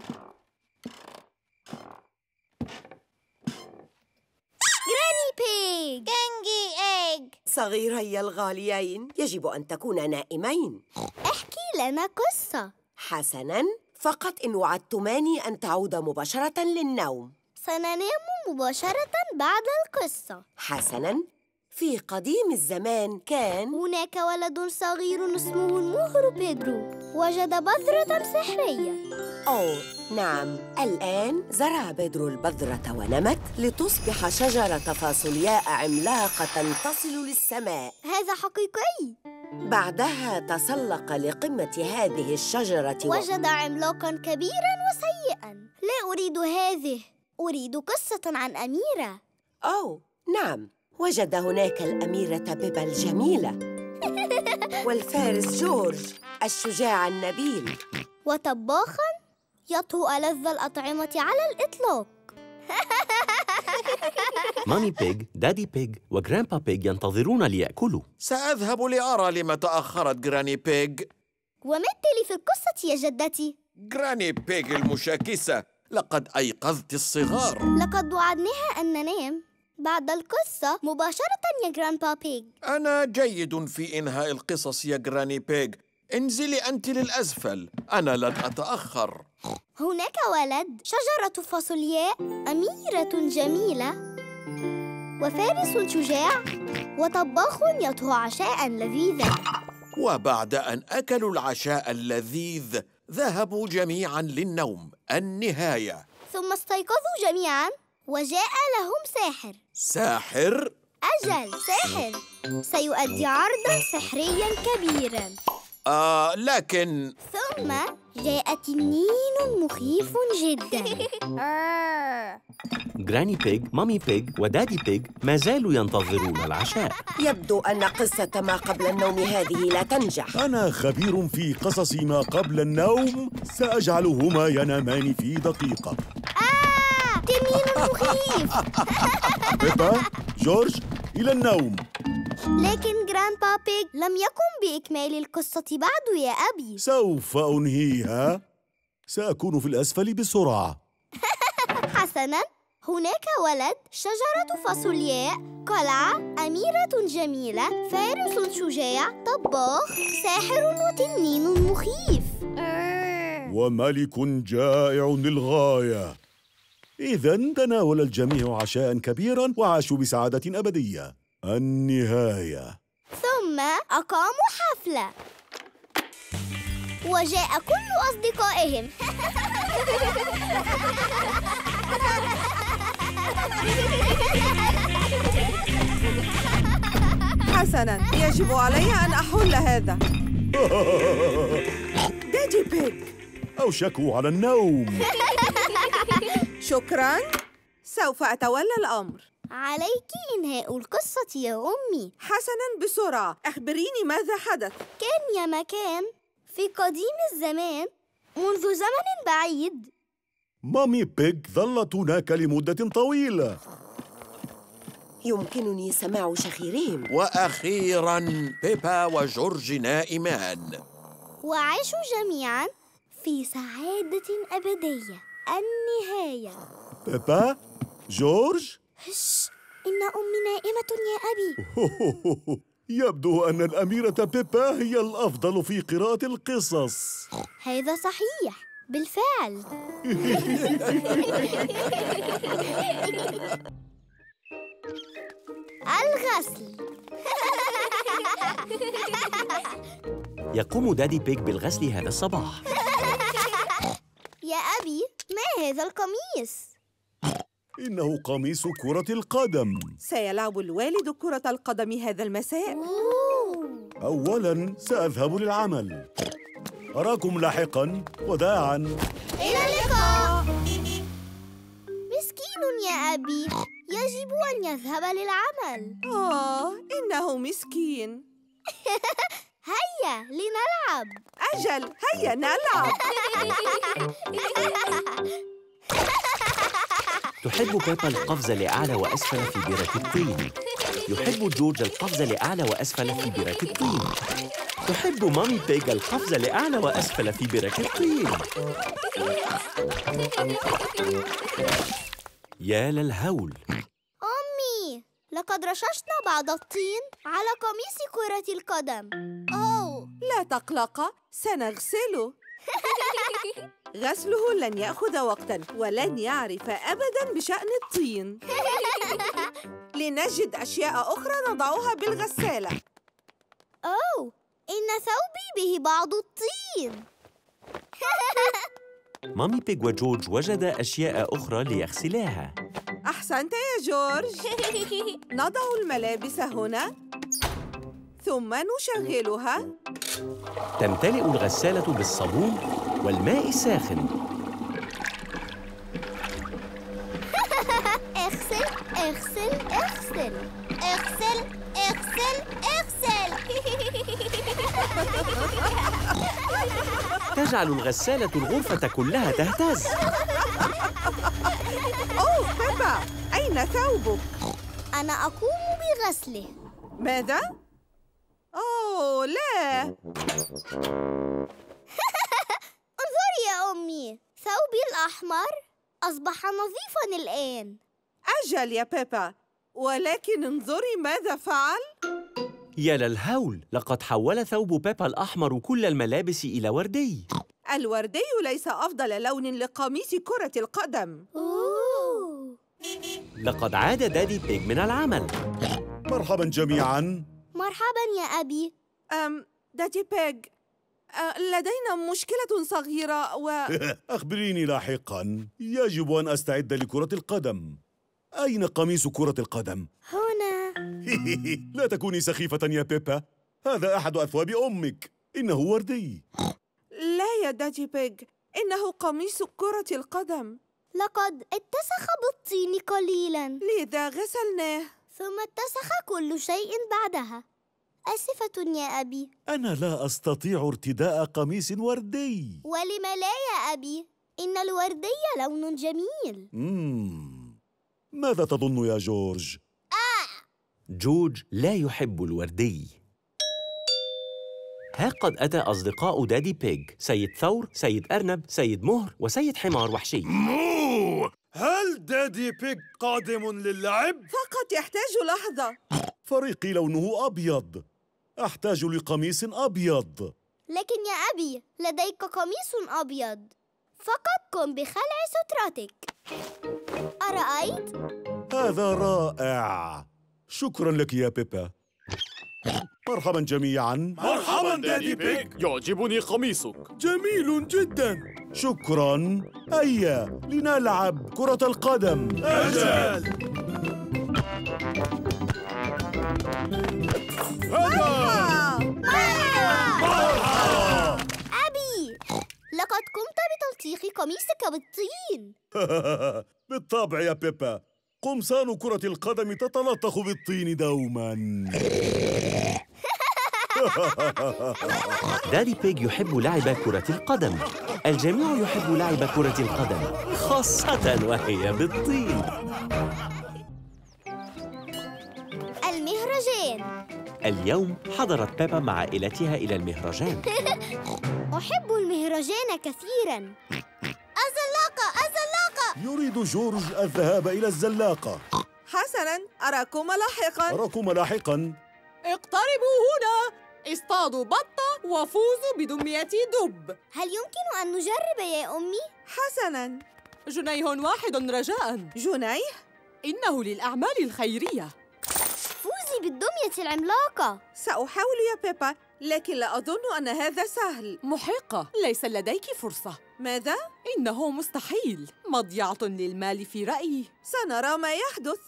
جراني بيج. كنجي إيج. صغيري الغاليين يجب أن تكونا نائمين. احكي لنا قصة. حسناً. فقط إن وعدتماني أن تعود مباشرة للنوم. سننام مباشرة بعد القصة. حسناً في قديم الزمان كان هناك ولد صغير اسمه المهر بيدرو. وجد بذرة سحرية. أوه نعم. الآن زرع بيدرو البذرة ونمت لتصبح شجرة فاصولياء عملاقة تصل للسماء. هذا حقيقي. بعدها تسلق لقمة هذه الشجرة و... وجد عملاقا كبيرا وسيئا. لا أريد هذه. أريد قصة عن أميرة. أوه نعم. وجد هناك الأميرة بيبا الجميلة. والفارس جورج الشجاع النبيل. وطباخا يطهو ألذ الأطعمة على الإطلاق. مامي بيج، دادي بيج وجرامبا بيج ينتظرون ليأكلوا. سأذهب لأرى لما تأخرت جراني بيج ومثلي في القصة يا جدتي. جراني بيج المشاكسة لقد أيقظت الصغار. لقد وعدناها أن ننام. بعد القصة مباشرة يا جرامبا بيج أنا جيد في إنهاء القصص يا جراني بيج انزلي أنت للأسفل. أنا لن أتأخر. هناك ولد شجرة فاصولياء أميرة جميلة وفارس شجاع وطباخ يطهو عشاء لذيذا. وبعد أن أكلوا العشاء اللذيذ ذهبوا جميعا للنوم. النهاية. ثم استيقظوا جميعا وجاء لهم ساحر. ساحر؟ أجل ساحر. سيؤدي عرضا سحريا كبيرا. آه لكن ثم جاء تنين مخيف جدا. جراني بيج، مامي بيج ودادي بيج ما زالوا ينتظرون العشاء. يبدو أن قصة ما قبل النوم هذه لا تنجح. أنا خبير في قصص ما قبل النوم. سأجعلهما ينامان في دقيقة. آه! تنين مخيف بيبا جورج إلى النوم. لكن جرامبا بيج لم يقم بإكمال القصة بعد يا أبي. سوف أنهيها. سأكون في الأسفل بسرعة. حسناً هناك ولد شجرة فاصولياء قلعة أميرة جميلة فارس شجاع طباخ ساحر وتنين مخيف. وملك جائع للغاية. إذا تناول الجميع عشاء كبيرا وعاشوا بسعادة أبدية. النهاية. ثم أقاموا حفلة. وجاء كل أصدقائهم. حسناً يجب علي أن أحل هذا. دادي بيج أوشكوا على النوم. شكراً. سوف أتولى الأمر. عليك إنهاء القصة يا أمي. حسناً بسرعة. أخبريني ماذا حدث. كان يا مكان. في قديم الزمان. منذ زمن بعيد. مامي بيج ظلت هناك لمدة طويلة. يمكنني سماع شخيرهم. وأخيرا بيبا وجورج نائمان. وعاشوا جميعا في سعادة أبدية. النهاية. بيبا جورج؟ هش إن أمي نائمة يا أبي. يبدو أن الأميرة بيبا هي الأفضل في قراءة القصص. هذا صحيح بالفعل. الغسل. يقوم دادي بيج بالغسل هذا الصباح. يا أبي ما هذا القميص؟ إنه قميص كرة القدم. سيلعب الوالد كرة القدم هذا المساء. أولاً سأذهب للعمل. أراكم لاحقاً وداعاً. إلى اللقاء. مسكين يا أبي يجب أن يذهب للعمل. آه إنه مسكين. هيا لنلعب. أجل هيا نلعب. تحب بيبا القفز لأعلى وأسفل في بيرة الطين. يحب جورج القفز لأعلى وأسفل في بيرة الطين. تحب مامي بيج القفز لأعلى وأسفل في بيرة الطين. يا للهول. لقد رششنا بعض الطين على قميص كرة القدم. أوه لا تقلق سنغسله غسله لن يأخذ وقتا ولن يعرف أبدا بشأن الطين. لنجد أشياء أخرى نضعها بالغسالة. أوه إن ثوبي به بعض الطين. مامي بيج وجورج وجد أشياء أخرى ليغسلاها. أحسنت يا جورج. نضع الملابس هنا. ثم نشغلها. تمتلئ الغسالة بالصابون والماء الساخن. اغسل اغسل اغسل. اغسل اغسل اغسل تجعل الغسالة الغرفة كلها تهتز. أوه بيبا أين ثوبك؟ أنا أقوم بغسله. ماذا؟ أوه لا. انظري يا أمي ثوبي الأحمر أصبح نظيفا الآن. أجل يا بيبا ولكن انظري ماذا فعل. يا للهول لقد حول ثوب بيبا الأحمر كل الملابس إلى وردي. الوردي ليس أفضل لون لقميص كرة القدم. أوه. لقد عاد دادي بيج من العمل. مرحباً جميعاً. مرحبا يا أبي. أم دادي بيج لدينا مشكلة صغيرة و أخبريني لاحقاً. يجب أن أستعد لكرة القدم. أين قميص كرة القدم؟ هنا. لا تكوني سخيفة يا بيبا. هذا أحد أثواب أمك. إنه وردي. لا يا دادي بيج إنه قميص كرة القدم. لقد اتسخ بالطين قليلا. لذا غسلناه. ثم اتسخ كل شيء بعدها. آسفة يا أبي. أنا لا أستطيع ارتداء قميص وردي. ولم لا يا أبي؟ إن الوردي لون جميل. مم. ماذا تظن يا جورج؟ جورج لا يحب الوردي. ها قد أتى أصدقاء دادي بيج سيد ثور، سيد أرنب، سيد مهر وسيد حمار وحشي. مو! هل دادي بيج قادم للعب؟ فقط يحتاج لحظة. فريقي لونه أبيض. أحتاج لقميص أبيض. لكن يا أبي لديك قميص أبيض. فقط قم بخلع سترتك أرأيت؟ هذا رائع. شكرا لك يا بيبا. مرحبا جميعا. مرحبا دادي بيج يعجبني قميصك. جميل جدا. شكرا. هيا لنلعب كرة القدم. أجل. أبي لقد قمت بتلطيخ قميصك بالطين. بالطبع يا بيبا. قمصان كرة القدم تتلطخ بالطين دوما. دادي بيج يحب لعب كرة القدم. الجميع يحب لعب كرة القدم خاصة وهي بالطين. المهرجان. اليوم حضرت بيبا مع عائلتها إلى المهرجان. أحب المهرجان كثيرا. الزلاقة الزلاقة. يريد جورج الذهاب إلى الزلاقة. حسناً أراكم لاحقاً. أراكم لاحقا. اقتربوا هنا. اصطادوا بطة وفوزوا بدمية دب. هل يمكن أن نجرب يا أمي؟ حسناً. جنيه واحد رجاء. جنيه؟ إنه للأعمال الخيرية. بالدمية العملاقة. سأحاول يا بيبا لكن لا أظن أن هذا سهل. محقة ليس لديك فرصة. ماذا؟ إنه مستحيل. مضيعة للمال في رأيي. سنرى ما يحدث.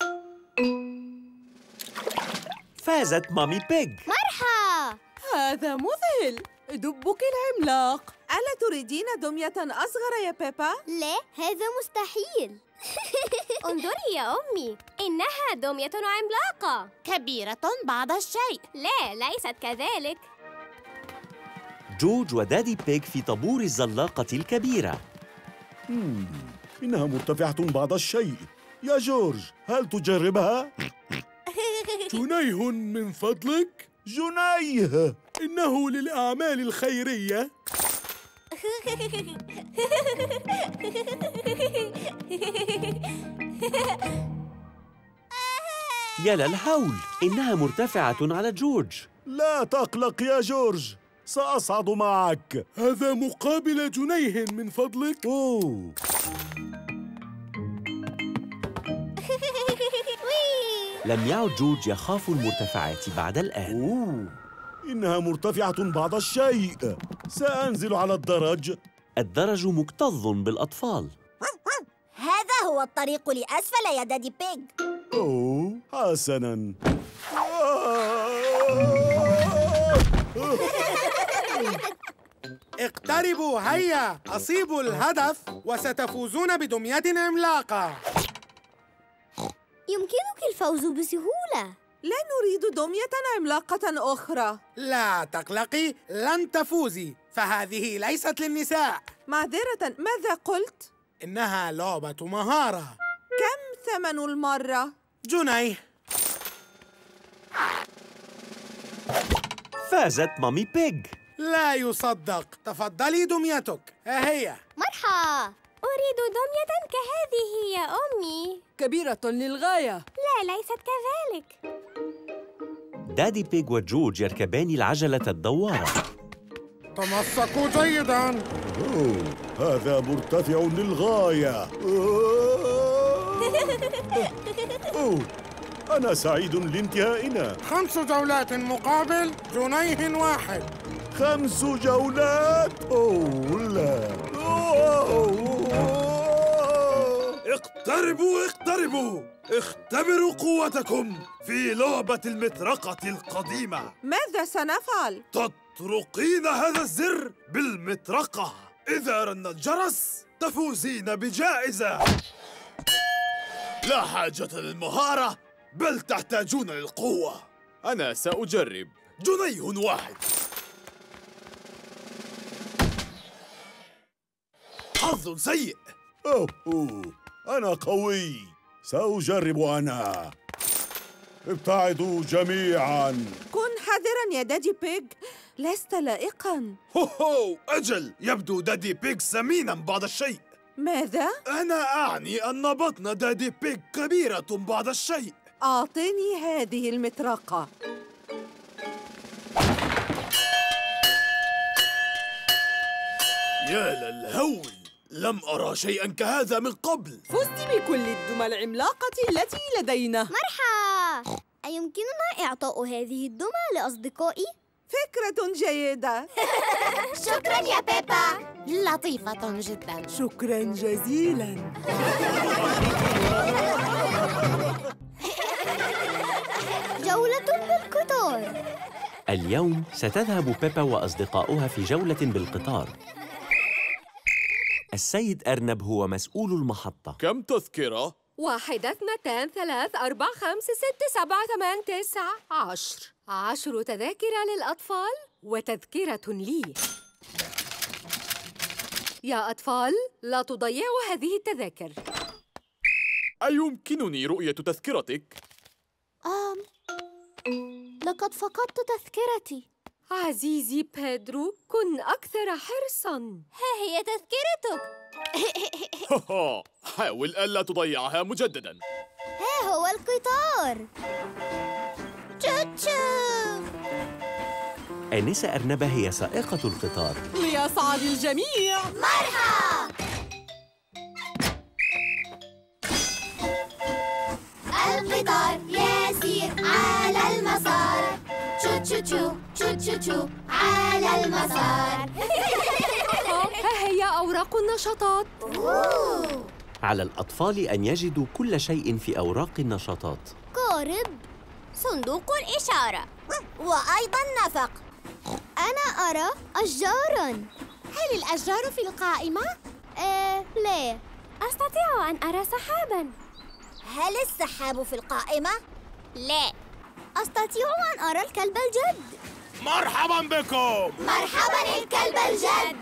فازت مامي بيج. مرحى هذا مذهل. دبك العملاق. ألا تريدين دمية أصغر يا بيبا؟ لا هذا مستحيل. انظري يا أمي إنها دمية عملاقة. كبيرة بعض الشيء. لا ليست كذلك. جورج ودادي بيج في طابور الزلاقة الكبيرة. مم. إنها مرتفعة بعض الشيء. يا جورج هل تجربها؟ جنيه من فضلك؟ جنيه. إنه للأعمال الخيرية. يا للهول إنها مرتفعة على جورج. لا تقلق يا جورج سأصعد معك. هذا مقابل جنيه من فضلك. أوه. لم يعد جورج يخاف المرتفعات بعد الآن. أوه. إنها مرتفعة بعض الشيء. سأنزل على الدرج. الدرج مكتظ بالأطفال. هذا هو الطريق لأسفل يا دادي بيج. أوه حسناً. اقتربوا هيا. أصيبوا الهدف وستفوزون بدمية عملاقة. يمكنك الفوز بسهولة. لا نريد دمية عملاقة أخرى. لا تقلقي لن تفوزي. فهذه ليست للنساء. معذرة ماذا قلت؟ إنها لعبة مهارة. كم ثمن المرة؟ جنيه. فازت مامي بيج. لا يصدق. تفضلي دميتك. ها هي. مرحى أريد دمية كهذه يا أمي. كبيرة للغاية. لا ليست كذلك. دادي بيج وجورج يركبان العجلة الدوارة. تمسكوا جيدا. أوه. هذا مرتفع للغاية. أوه. أنا سعيد لانتهائنا. خمس جولات مقابل جنيه واحد. خمس جولات؟ أوه لا. أوه. اقتربوا اقتربوا. اختبروا قوتكم في لعبة المطرقة القديمة ماذا سنفعل؟ تطرقين هذا الزر بالمطرقة إذا رن الجرس تفوزين بجائزة لا حاجة للمهارة بل تحتاجون للقوة أنا سأجرب جنيه واحد حظ سيء أوه. أوه. أنا قوي سأجرب أنا. ابتعدوا جميعا. كن حذرا يا دادي بيج. لست لائقا. هو هو أجل. يبدو دادي بيج سمينا بعض الشيء. ماذا؟ أنا أعني أن بطن دادي بيج كبيرة بعض الشيء. أعطني هذه المطرقة. يا للهول. لم أرى شيئا كهذا من قبل. فزت بكل الدمى العملاقة التي لدينا. مرحى أيمكننا إعطاء هذه الدمى لأصدقائي؟ فكرة جيدة. شكرا يا بيبا. لطيفة جدا. شكرا جزيلا. جولة بالقطار. اليوم ستذهب بيبا وأصدقاؤها في جولة بالقطار. السيد أرنب هو مسؤول المحطة. كم تذكرة؟ واحدة اثنتان ثلاث أربع خمس ست سبعة ثمان تسع عشر. عشر تذاكر للأطفال وتذكرة لي. يا أطفال لا تضيعوا هذه التذاكر. أيمكنني رؤية تذكرتك؟ آم لقد فقدت تذكرتي. عزيزي بيدرو كن أكثر حرصاً. ها هي تذكرتك. حاول ألا تضيعها مجدداً. ها هو القطار. تشو آنسة أرنبة هي سائقة القطار. ليسعد الجميع. مرحب القطار يسير على المسار. تشو تشو تشو. تشو تشو تشو على المسار. ها هي أوراق النشاطات. على الأطفال أن يجدوا كل شيء في أوراق النشاطات. قارب صندوق الإشارة. وأيضا نفق. أنا أرى أشجاراً. هل الأشجار في القائمة؟ آه لا. أستطيع أن أرى سحاباً. هل السحاب في القائمة؟ لا. أستطيع أن أرى الكلب الجد. مرحبا بكم. مرحبا الكلب الجد.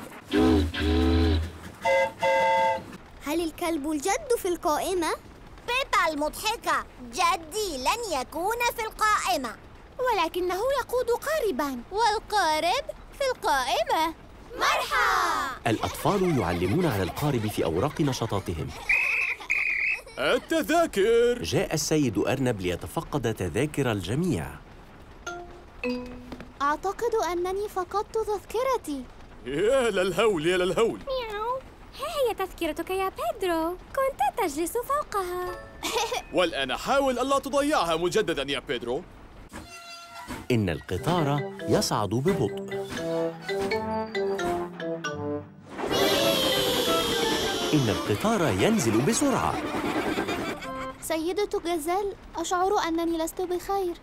هل الكلب الجد في القائمة؟ بيبا المضحكة جدي لن يكون في القائمة. ولكنه يقود قاربا. والقارب في القائمة. مرحبا. الأطفال يعلمون على القارب في أوراق نشاطاتهم. التذاكر. جاء السيد أرنب ليتفقد تذاكر الجميع. أعتقد أنني فقدت تذكرتي. يا للهول يا للهول. مياو. ها هي تذكرتك يا بيدرو. كنت تجلس فوقها. والآن حاول ألا تضيعها مجدداً يا بيدرو. إن القطار يصعد ببطء. إن القطار ينزل بسرعة. سيدة جزال أشعر أنني لست بخير.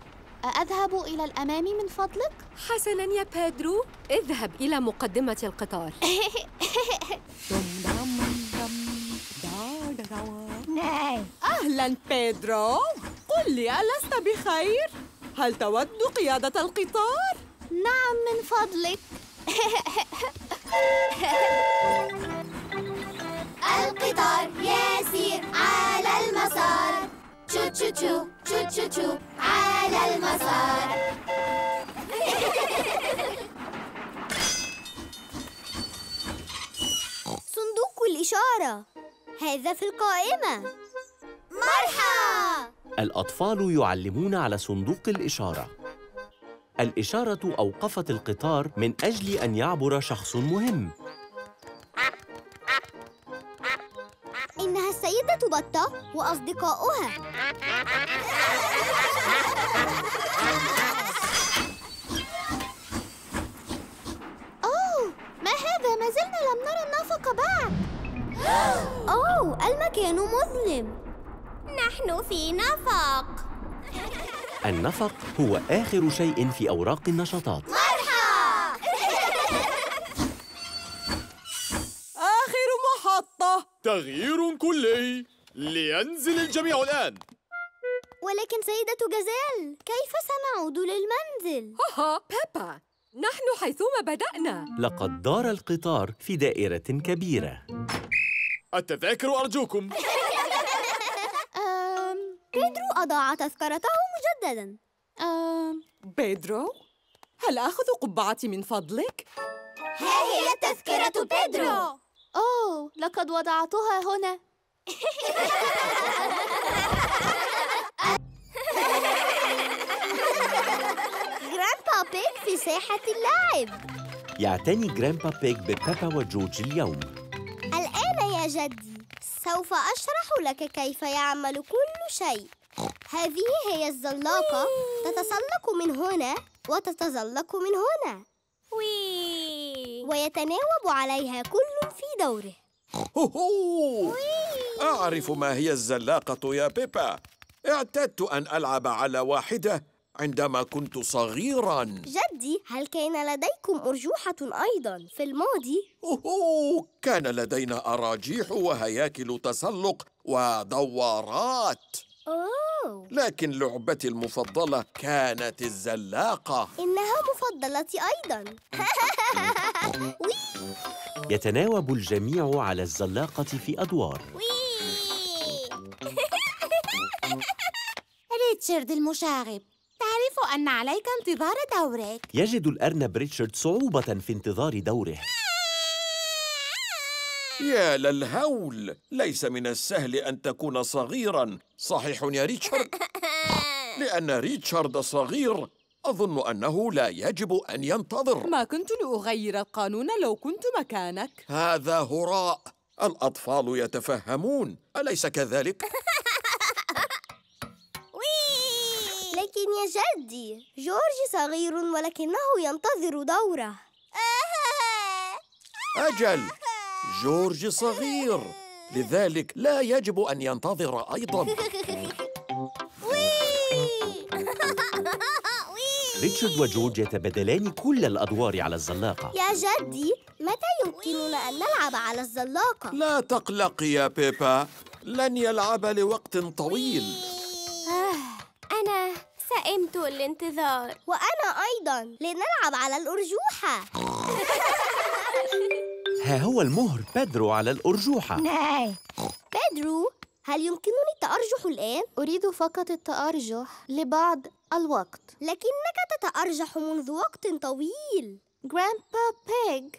أذهب إلى الأمام من فضلك؟ حسناً يا بيدرو اذهب إلى مقدمة القطار أهلا بيدرو قل لي ألست بخير؟ هل تود قيادة القطار؟ نعم من فضلك القطار يسير على المسار تشو تشو تشو تشو تشو تشو على المسار صندوق الإشارة. هذا في القائمة. مرحبا! الأطفال يعلمون على صندوق الإشارة. الإشارة أوقفت القطار من أجل أن يعبر شخص مهم. إنها السيدة بطة وأصدقاؤها. أوه ما هذا؟ ما زلنا لم نرى النفق بعد. أوه المكان مظلم. نحن في نفق. النفق هو آخر شيء في أوراق النشاطات. مرحبا. محطة تغيير كلي لينزل الجميع الآن. ولكن سيدة جزال كيف سنعود للمنزل؟ هاها بيبا نحن حيثما بدأنا. لقد دار القطار في دائرة كبيرة. التذاكر أرجوكم. أم بيدرو أضاع تذكرته مجددا. أم بيدرو هل آخذ قبعتي من فضلك؟ ها هي تذكرة بيدرو. أوه لقد وضعتها هنا. جرامبا بيج في ساحة اللعب. يعتني جرامبا بيج ببيبا وجورج اليوم. الآن يا جدي سوف أشرح لك كيف يعمل كل شيء. هذه هي الزلاقة تتسلق من هنا وتتزلق من هنا. وي. ويتناوب عليها كل في دوره. هوهو أعرف ما هي الزلاقة يا بيبا. اعتدت أن ألعب على واحدة عندما كنت صغيراً. جدي هل كان لديكم أرجوحة أيضا في الماضي؟ كان لدينا أراجيح وهياكل تسلق ودوارات أوه. لكن لعبتي المفضلة كانت الزلاقة. إنها مفضلتي أيضا. يتناوب الجميع على الزلاقة في أدوار. ريتشارد المشاغب تعرف أن عليك انتظار دورك. يجد الأرنب ريتشارد صعوبة في انتظار دوره. يا للهول ليس من السهل أن تكون صغيرا. صحيح يا ريتشارد؟ لأن ريتشارد صغير أظن أنه لا يجب أن ينتظر. ما كنت لأغير القانون لو كنت مكانك. هذا هراء. الأطفال يتفهمون. أليس كذلك؟ لكن يا جدي جورج صغير ولكنه ينتظر دوره. أجل. جورج صغير. لذلك لا يجب أن ينتظر أيضا. ريتشارد وجورج يتبادلان كل الأدوار على الزلاقة. يا جدي متى يمكننا أن نلعب على الزلاقة؟ لا تقلق يا بيبا. لن يلعب لوقت طويل. أنا سئمت الانتظار وأنا أيضا. لنلعب على الأرجوحة. ها هو المهر بيدرو على الأرجوحة. بيدرو هل يمكنني التأرجح الآن؟ أريد فقط التأرجح لبعض الوقت لكنك تتأرجح منذ وقت طويل. جرامبا بيج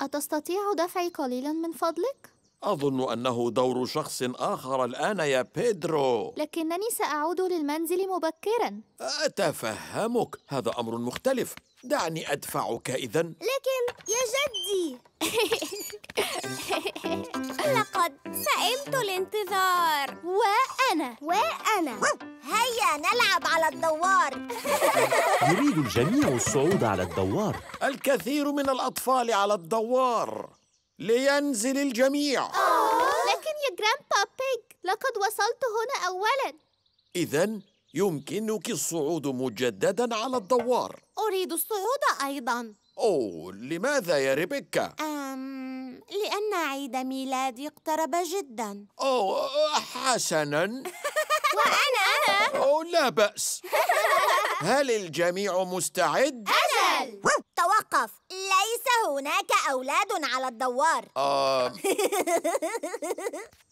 أتستطيع دفعي قليلا من فضلك؟ أظن أنه دور شخص آخر الآن يا بيدرو. لكنني سأعود للمنزل مبكرا. أتفهمك. هذا أمر مختلف. دعني أدفعك إذا لكن يا جدي. لقد سئمت الانتظار. وأنا وأنا. هيا نلعب على الدوار. يريد الجميع الصعود على الدوار. الكثير من الأطفال على الدوار. لينزل الجميع. لكن يا جرامبا بيج لقد وصلت هنا أولا. إذا يمكنك الصعود مجددا على الدوار. أريد الصعود أيضا. أوه لماذا يا ريبيكا؟ أم... لأن عيد ميلادي اقترب جدا. أوه حسنا. وأنا؟ أنا أوه لا بأس. هل الجميع مستعد؟ أجل. توقف. ليس هناك أولاد على الدوار. آه.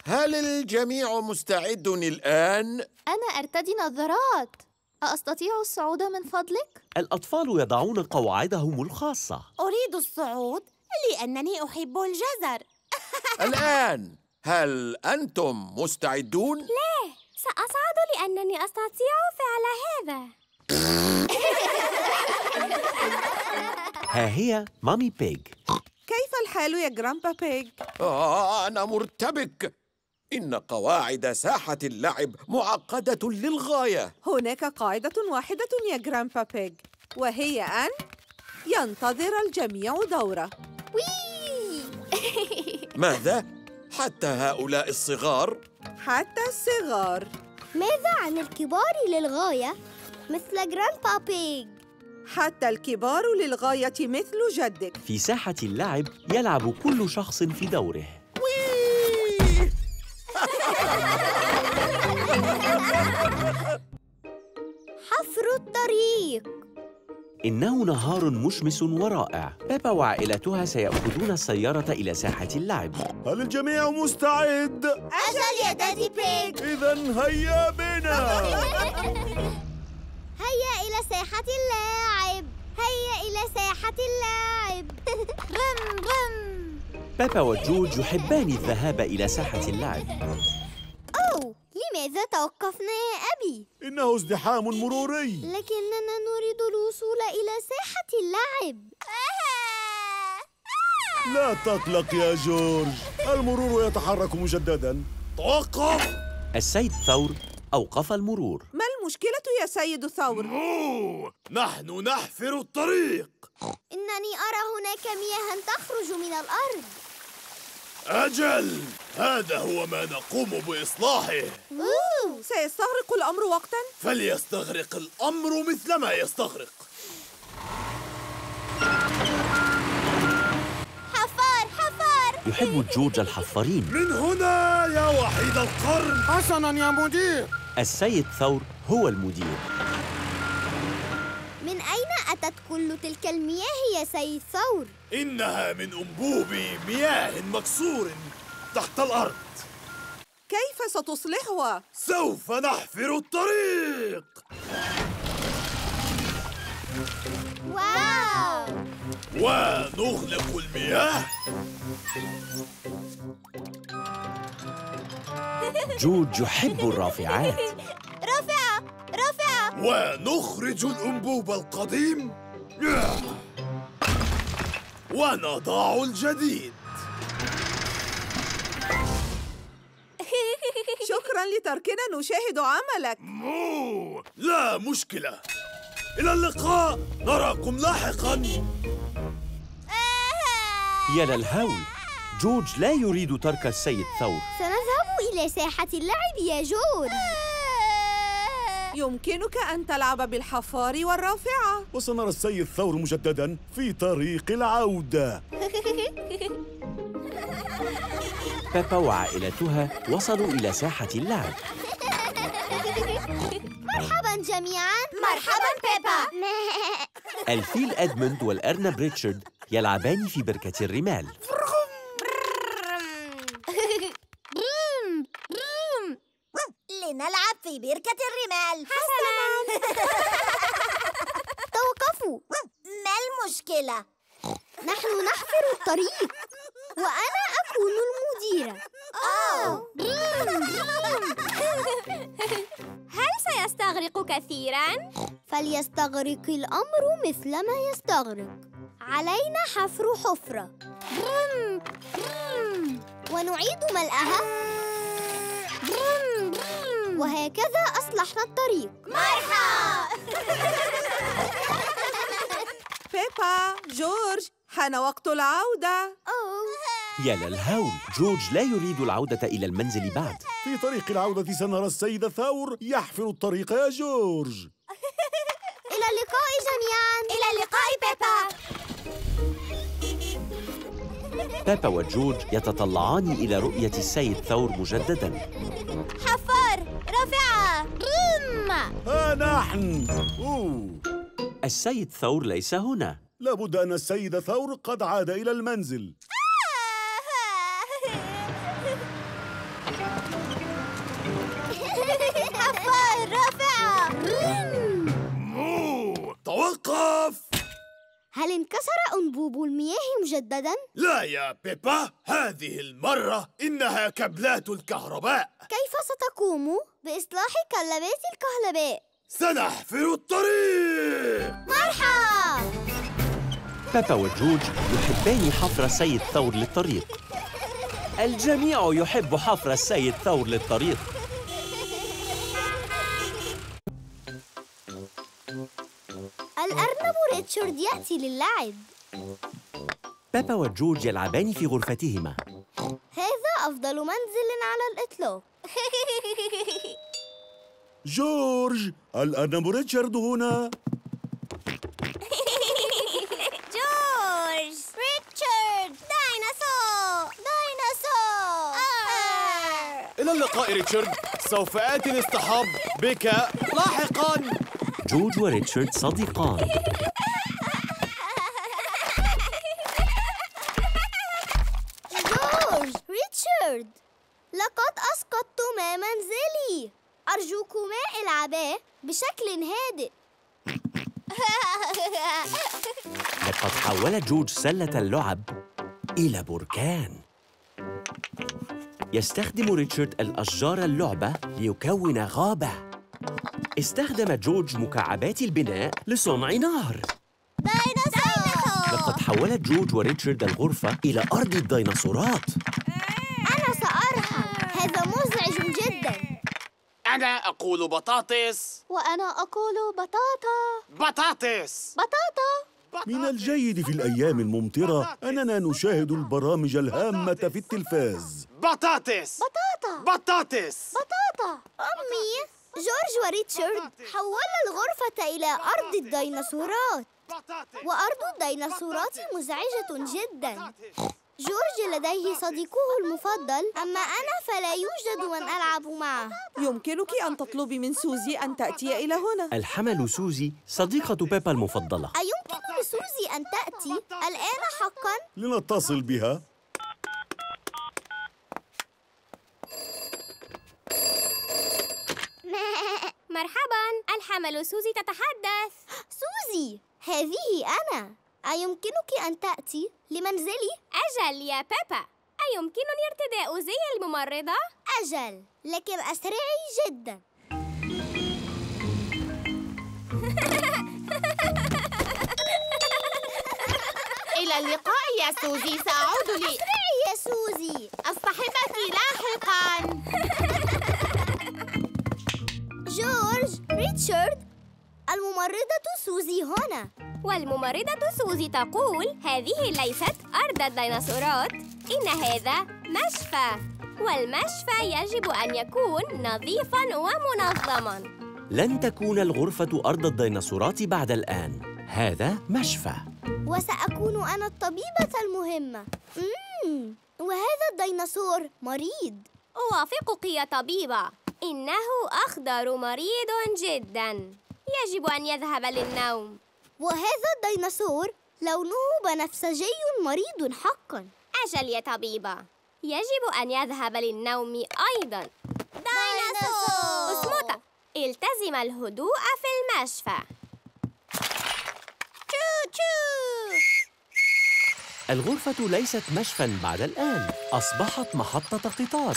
هل الجميع مستعد الآن؟ أنا أرتدي نظارات أستطيع الصعود من فضلك؟ الأطفال يضعون قواعدهم الخاصة أريد الصعود لأنني أحب الجزر الآن هل أنتم مستعدون؟ لا سأصعد لأنني أستطيع فعل هذا ها هي مامي بيج كيف الحال يا جرامبا بيج؟ آه أنا مرتبك إن قواعد ساحة اللعب معقدة للغاية. هناك قاعدة واحدة يا جرامبا بيج وهي أن ينتظر الجميع دوره. ماذا؟ حتى هؤلاء الصغار؟ حتى الصغار. ماذا عن الكبار للغاية؟ مثل جرامبا بيج. حتى الكبار للغاية مثل جدك. في ساحة اللعب يلعب كل شخص في دوره. حفر الطريق. إنه نهار مشمس ورائع. بابا وعائلتها سيأخذون السيارة إلى ساحة اللعب. هل الجميع مستعد؟ أجل يا دادي بيج إذا هيا بنا. هيا إلى ساحة اللاعب هيا إلى ساحة اللاعب غم غم بابا وجورج يحبان الذهاب إلى ساحة اللعب. أوه لماذا توقفنا يا أبي؟ إنه ازدحام مروري. لكننا نريد الوصول إلى ساحة اللعب. لا تقلق يا جورج. المرور يتحرك مجددا. توقف! السيد ثور أوقف المرور. ما المشكلة يا سيد ثور؟ أوه، نحن نحفر الطريق. إنني أرى هناك مياها تخرج من الأرض. أجل! هذا هو ما نقوم بإصلاحه. أوه. سيستغرق الأمر وقتا؟ فليستغرق الأمر مثلما يستغرق. حفار حفار! يحب جورج الحفارين. من هنا يا وحيد القرن! حسنا يا مدير. السيد ثور هو المدير. من أين أتت كل تلك المياه يا سيد ثور؟ إنها من أنبوب مياه مكسور تحت الأرض. كيف ستصلحها؟ سوف نحفر الطريق. واو! ونغلق المياه. جورج يحب الرافعات. رافعة! رافعة! ونخرج الأنبوب القديم. ونضع الجديد. شكرا لتركنا نشاهد عملك. مو لا مشكلة. إلى اللقاء. نراكم لاحقا. يا للهول جورج لا يريد ترك السيد ثور. سنذهب إلى ساحة اللعب يا جورج. يمكنك أن تلعب بالحفار والرافعة. وسنرى السيد ثور مجددا في طريق العودة. بيبا وعائلتها وصلوا إلى ساحة اللعب. مرحبا جميعا. مرحبا بيبا الفيل أدموند والأرنب ريتشارد يلعبان في بركة الرمال. لنلعب في بركة الرمال. حسنا. توقفوا. ما المشكلة؟ نحن نحفر الطريق. وأنا أكون المديرة. أوه. هل سيستغرق كثيراً؟ فليستغرق الأمر مثل ما يستغرق. علينا حفر حفرة. ونعيد ملئها وهكذا أصلحنا الطريق. مرحبا! بيبا جورج حان وقت العودة. يا للهول جورج لا يريد العودة إلى المنزل بعد. في طريق العودة سنرى السيد ثور يحفر الطريق يا جورج. إلى اللقاء جميعا. إلى اللقاء بيبا. بيبا وجورج يتطلعان إلى رؤية السيد ثور مجددا. حفار رافعة. ها نحن. أوه. السيد ثور ليس هنا. لابد أن السيد ثور قد عاد إلى المنزل. حفار رافعة. مو توقف. هل انكسر أنبوب المياه مجددا؟ لا يا بيبا هذه المرة إنها كابلات الكهرباء. كيف ستقوم بإصلاح كلبات الكهرباء؟ سنحفر الطريق. مرحبا. بيبا وجورج يحبان حفر السيد ثور للطريق. الجميع يحب حفر السيد ثور للطريق. الأرنب ريتشارد يأتي للعب. بيبا وجورج يلعبان في غرفتهما. هذا أفضل منزل على الإطلاق. جورج الأرنب ريتشارد هنا. جورج. ريتشارد. ديناصور. ديناصور. إلى اللقاء ريتشارد. سوف آتي لاصطحاب بك لاحقا. جورج وريتشارد صديقان. جورج ريتشارد لقد أسقطتما منزلي. أرجوكما العباه بشكل هادئ. لقد حول جورج سلة اللعب إلى بركان. يستخدم ريتشارد الأشجار اللعبة ليكون غابة. استخدم جورج مكعبات البناء لصنع نهر. لقد حولت جورج وريتشارد الغرفة إلى أرض الديناصورات. أنا سأرحل هذا مزعج جدا. أنا أقول بطاطس. وأنا أقول بطاطا. بطاطس. بطاطا. من الجيد في الأيام الممطرة أننا نشاهد البرامج الهامة في التلفاز. بطاطس. بطاطا. بطاطس. بطاطا. أمي. جورج وريتشارد حول الغرفة إلى أرض الديناصورات. وأرض الديناصورات مزعجة جدا. جورج لديه صديقه المفضل. أما أنا فلا يوجد من ألعب معه. يمكنك أن تطلبي من سوزي أن تأتي إلى هنا. الحمل سوزي صديقة بيبا المفضلة. أيمكن لسوزي أن تأتي الآن حقا؟ لنتصل بها. مرحبا الحمل سوزي تتحدث. سوزي هذه أنا. أيمكنك أن تأتي؟ لمنزلي؟ أجل يا بيبا. أيمكنني ارتداء زي الممرضة؟ أجل لكن أسرعي جدا. إلى اللقاء يا سوزي سأعود لي. أسرعي يا سوزي. أصطحبك لاحقا. جورج ريتشارد الممرضة سوزي هنا. والممرضة سوزي تقول هذه ليست أرض الديناصورات إن هذا مشفى. والمشفى يجب أن يكون نظيفاً ومنظماً. لن تكون الغرفة أرض الديناصورات بعد الآن. هذا مشفى. وسأكون أنا الطبيبة المهمة. مم. وهذا الديناصور مريض. أوافقك يا طبيبة. إنه أخضر مريض جداً. يجب أن يذهب للنوم. وهذا الديناصور لونه بنفسجي مريض حقا. أجل يا طبيبة. يجب أن يذهب للنوم أيضا. ديناصور! اسموتا التزم الهدوء في المشفى. تشو تشو! الغرفة ليست مشفى بعد الآن. أصبحت محطة قطار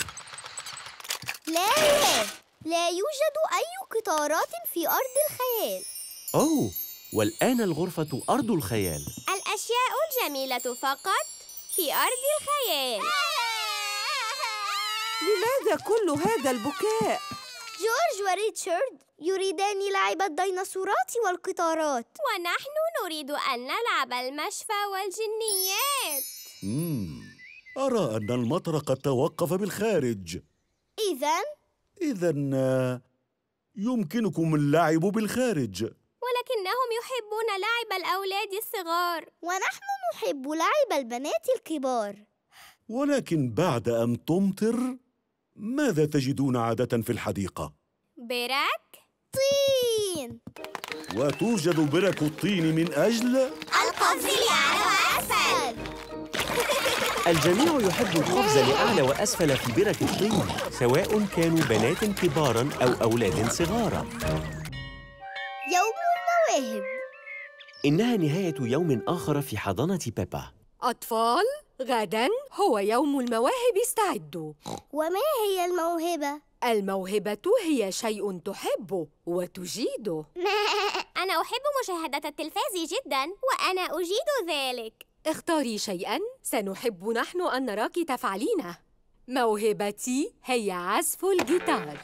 لا لا لا يوجد أي قطارات في أرض الخيال. أوه والآن الغرفة أرض الخيال. الأشياء الجميلة فقط في أرض الخيال. لماذا كل هذا البكاء؟ جورج وريتشارد يريدان لعب الديناصورات والقطارات. ونحن نريد أن نلعب المشفى والجنيات. مم. أرى أن المطر قد توقف بالخارج. إذا إذا آه، يمكنكم اللعب بالخارج. ولكنهم يحبون لعب الأولاد الصغار. ونحن نحب لعب البنات الكبار. ولكن بعد أن تمطر ماذا تجدون عادة في الحديقة؟ برك؟ طين. وتوجد برك الطين من أجل؟ القفز لأعلى وأسفل الجميع يحب القفز لأعلى وأسفل في برك الطين سواء كانوا بنات كبارا أو أولاد صغارا. يوم المواهب. إنها نهاية يوم آخر في حضانة بيبا. أطفال غدا هو يوم المواهب استعدوا. وما هي الموهبة؟ الموهبة هي شيء تحبه وتجيده. أنا أحب مشاهدة التلفاز جدا وأنا أجيد ذلك. اختاري شيئا سنحب نحن أن نراك تفعلينه. موهبتي هي عزف الجيتار.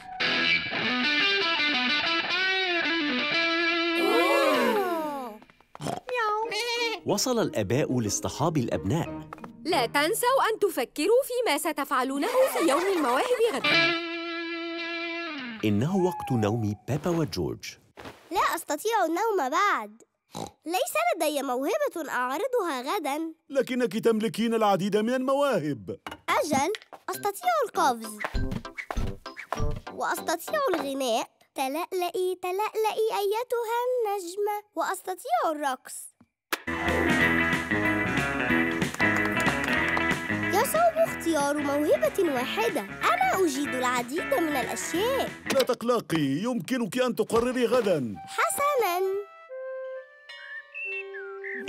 وصل الآباء لاصطحاب الأبناء. لا تنسوا أن تفكروا فيما ستفعلونه في يوم المواهب غدا. إنه وقت نوم بيبا وجورج. لا أستطيع النوم بعد. ليس لدي موهبة أعرضها غدا. لكنك تملكين العديد من المواهب. أجل أستطيع القفز. وأستطيع الغناء. تلألئي تلألئي أيتها النجمة وأستطيع الرقص. يصعب اختيار موهبة واحدة. أنا أجيد العديد من الأشياء. لا تقلقي يمكنك أن تقرري غدا. حسناً.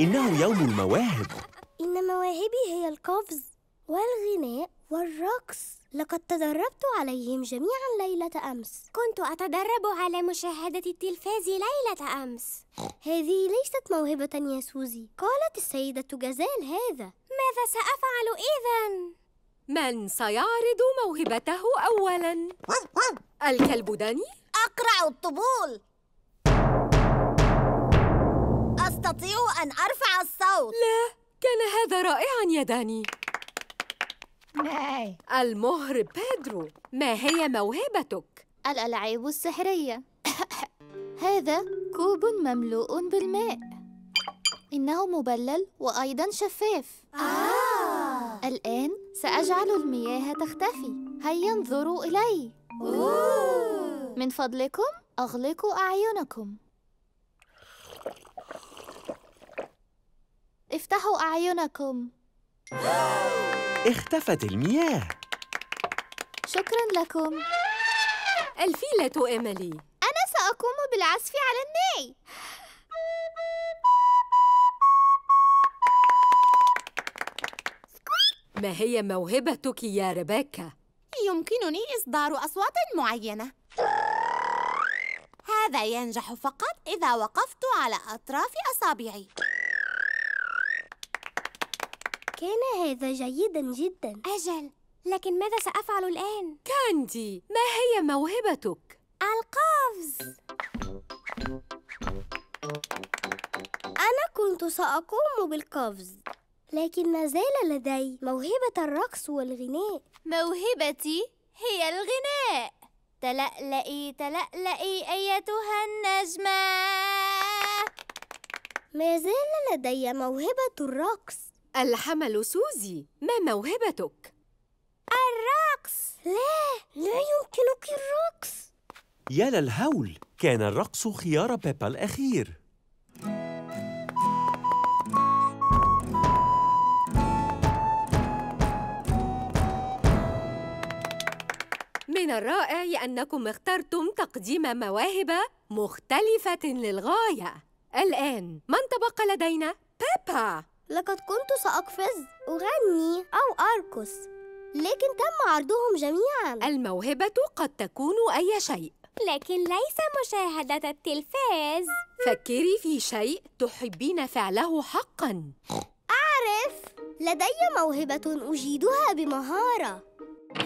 إنه يوم المواهب. إن مواهبي هي القفز والغناء والرقص. لقد تدربت عليهم جميعا ليلة أمس. كنت أتدرب على مشاهدة التلفاز ليلة أمس. هذه ليست موهبة يا سوزي. قالت السيدة جزال هذا. ماذا سأفعل إذن؟ من سيعرض موهبته أولا؟ الكلب داني؟ أقرع الطبول. أستطيع أن أرفع الصوت. لا كان هذا رائعا يا داني. المهر بيدرو ما هي موهبتك؟ الألعاب السحرية. هذا كوب مملوء بالماء. إنه مبلل وأيضا شفاف. آه. الآن سأجعل المياه تختفي. هيا انظروا إلي. من فضلكم أغلقوا أعينكم. افتحوا أعينكم. اختفت المياه. شكرا لكم. الفيلة إيميلي. أنا سأقوم بالعزف على الناي. ما هي موهبتك يا ريبيكا؟ يمكنني إصدار أصوات معينة. هذا ينجح فقط إذا وقفت على أطراف أصابعي. كان هذا جيدا جدا. أجل لكن ماذا سأفعل الآن؟ كاندي ما هي موهبتك؟ القفز. أنا كنت سأقوم بالقفز لكن ما زال لدي موهبة الرقص والغناء. موهبتي هي الغناء. تلألئي تلألئي أيتها النجمة. ما زال لدي موهبة الرقص. الحمل سوزي ما موهبتك؟ الرقص. لا لا يمكنك الرقص. يا للهول كان الرقص خيار بيبا الأخير. من الرائع أنكم اخترتم تقديم مواهب مختلفة للغاية. الآن من تبقى لدينا؟ بيبا. لقد كنت سأقفز أغني أو أرقص لكن تم عرضهم جميعا. الموهبة قد تكون أي شيء. لكن ليس مشاهدة التلفاز. فكري في شيء تحبين فعله حقا. أعرف لدي موهبة أجيدها بمهارة.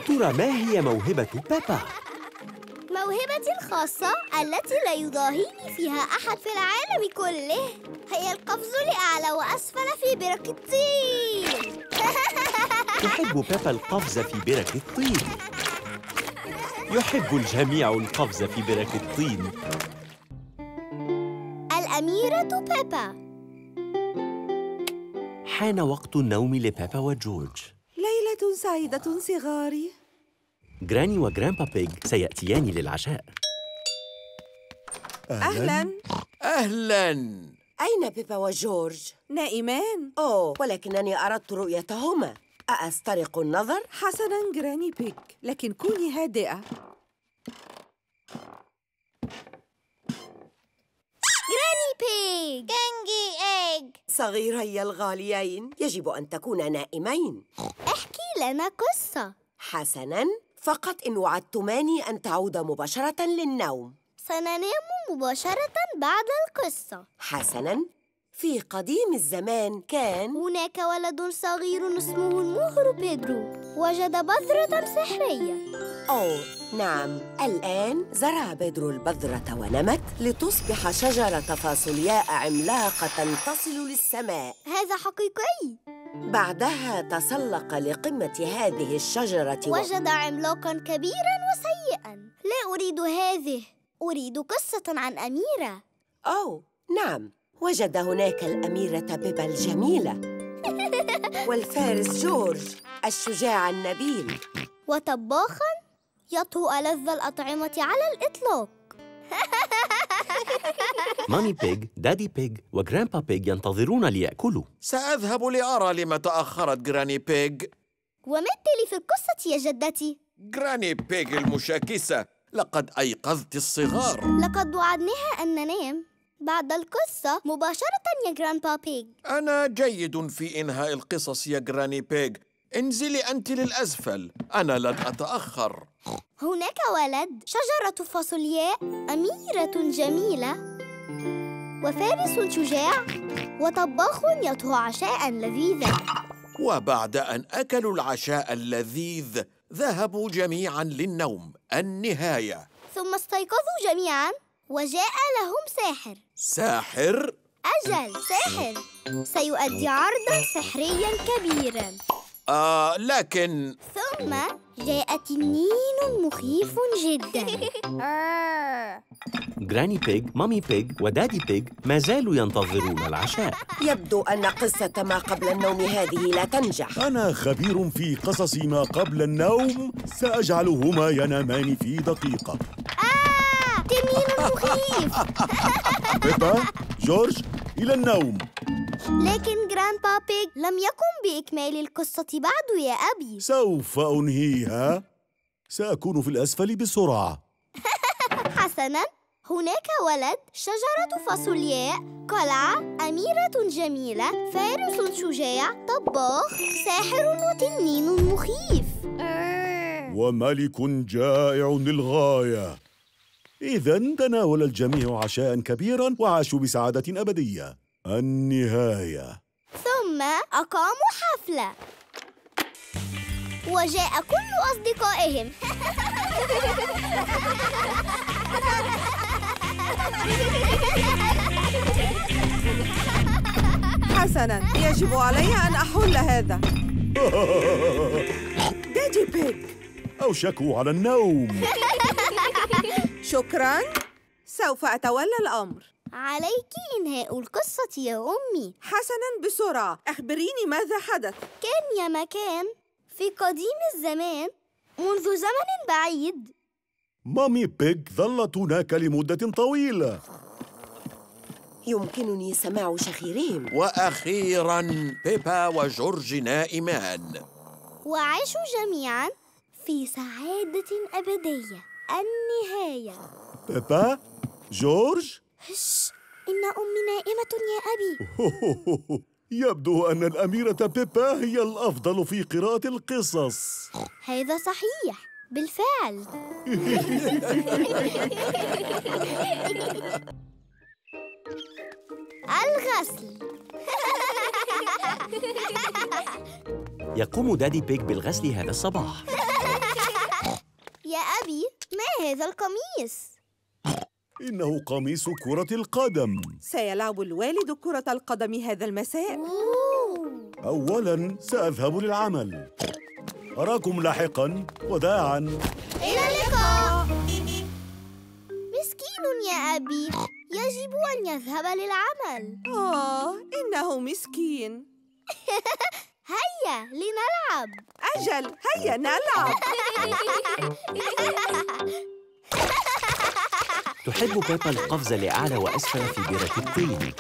ترى ما هي موهبة بيبا؟ موهبتي الخاصة التي لا يضاهيني فيها أحد في العالم كله. هي القفز لأعلى وأسفل في برك الطين. تحب بيبا القفز في برك الطين. يحب الجميع القفز في برك الطين. الأميرة بيبا. حان وقت النوم لبيبا وجورج. ليلة سعيدة صغاري. جراني وجرامبا بيج سيأتيان للعشاء. أهلاً. أهلاً. أين بيبا وجورج؟ نائمان أوه ولكنني أردت رؤيتهما. أأسترق النظر؟ حسناً جراني بيج لكن كوني هادئة. جراني بيج. كنجي إيج. صغيري الغاليين يجب أن تكونا نائمين. احكي لنا قصة. حسناً. فقط إن وعدتماني أن تعود مباشرة للنوم. سننام مباشرة بعد القصة. حسناً في قديم الزمان كان هناك ولد صغير اسمه المهر بيدرو. وجد بذرة سحرية. أوه نعم الآن زرع بيدرو البذرة ونمت لتصبح شجرة فاصولياء عملاقة تصل للسماء. هذا حقيقي. بعدها تسلق لقمة هذه الشجرة و... وجد عملاقا كبيرا وسيئا. لا أريد هذه. أريد قصة عن أميرة. أوه نعم. وجد هناك الأميرة بيبا الجميلة والفارس جورج الشجاع النبيل. وطباخا يطهو ألذ الأطعمة على الإطلاق. مامي بيج، دادي بيج وجرامبا بيج ينتظرون ليأكلوا. سأذهب لأرى لما تأخرت جراني بيج. وما التالي في القصة يا جدتي؟ جراني بيج المشاكسة لقد أيقظت الصغار. لقد وعدناها أن ننام بعد القصة مباشرة يا جرامبا بيج. أنا جيد في إنهاء القصص يا جراني بيج. انزلي أنت للأسفل. أنا لن أتأخر. هناك ولد شجرة فاصولياء أميرة جميلة وفارس شجاع وطباخ يطهو عشاء لذيذا. وبعد أن أكلوا العشاء اللذيذ ذهبوا جميعا للنوم. النهاية. ثم استيقظوا جميعا وجاء لهم ساحر. ساحر؟ أجل ساحر. سيؤدي عرضا سحريا كبيرا. آه لكن ثم جاء تنين مخيف جدا. جراني بيج، مامي بيج ودادي بيج ما زالوا ينتظرون العشاء. يبدو أن قصة ما قبل النوم هذه لا تنجح. أنا خبير في قصص ما قبل النوم. سأجعلهما ينامان في دقيقة. آه تنين مخيف. بيبا جورج إلى النوم. لكن جرامبا بيج لم يقم بإكمال القصة بعد يا أبي. سوف أنهيها. سأكون في الأسفل بسرعة. حسناً. هناك ولد شجرة فاصولياء قلعة أميرة جميلة فارس شجاع طباخ ساحر وتنين مخيف. وملك جائع للغاية. إذا تناول الجميع عشاء كبيرا وعاشوا بسعادة أبدية. النهاية. ثم أقاموا حفلة. وجاء كل أصدقائهم. حسناً يجب علي أن أحل هذا. دادي بيج أوشكوا على النوم. شكراً. سوف أتولى الأمر. عليك إنهاء القصة يا أمي. حسناً بسرعة. أخبريني ماذا حدث. كان يا مكان. في قديم الزمان. منذ زمن بعيد. مامي بيج ظلت هناك لمدة طويلة. يمكنني سماع شخيرهم وأخيرا بيبا وجورج نائمان. وعاشوا جميعا في سعادة أبدية. النهاية. بيبا جورج؟ هش إن أمي نائمة يا أبي. يبدو أن الأميرة بيبا هي الأفضل في قراءة القصص. هذا صحيح بالفعل. الغسل. يقوم دادي بيج بالغسل هذا الصباح. يا أبي. ما هذا القميص؟ إنه قميص كرة القدم. سيلعب الوالد كرة القدم هذا المساء. أولاً سأذهب للعمل. أراكم لاحقاً وداعاً. إلى اللقاء. مسكين يا أبي. يجب أن يذهب للعمل. آه إنه مسكين. هيا لنلعب. أجل هيا نلعب. تحب بيبا القفز لأعلى وأسفل في بيرة الطين.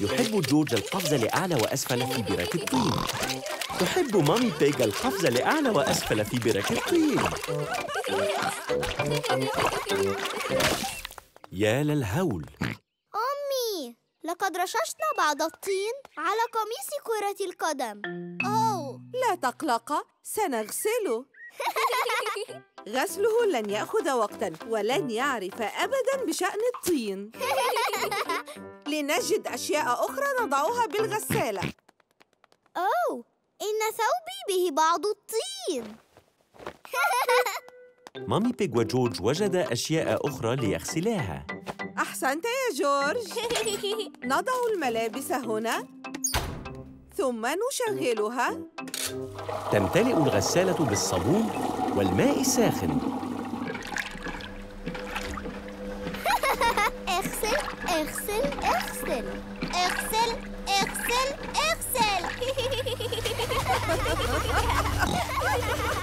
يحب جورج القفز لأعلى وأسفل في بيرة الطين. تحب مامي بيج القفز لأعلى وأسفل في بيرة الطين. يا للهول. لقد رششنا بعض الطين على قميص كرة القدم. أوه لا تقلق سنغسله غسله لن يأخذ وقتاً ولن يعرف أبداً بشأن الطين. لنجد أشياء أخرى نضعها بالغسالة. أوه إن ثوبي به بعض الطين. مامي بيج وجورج وجد أشياء أخرى ليغسلاها. أحسنت يا جورج. نضع الملابس هنا. ثم نشغلها. تمتلئ الغسالة بالصابون والماء الساخن. اغسل اغسل اغسل. اغسل اغسل اغسل.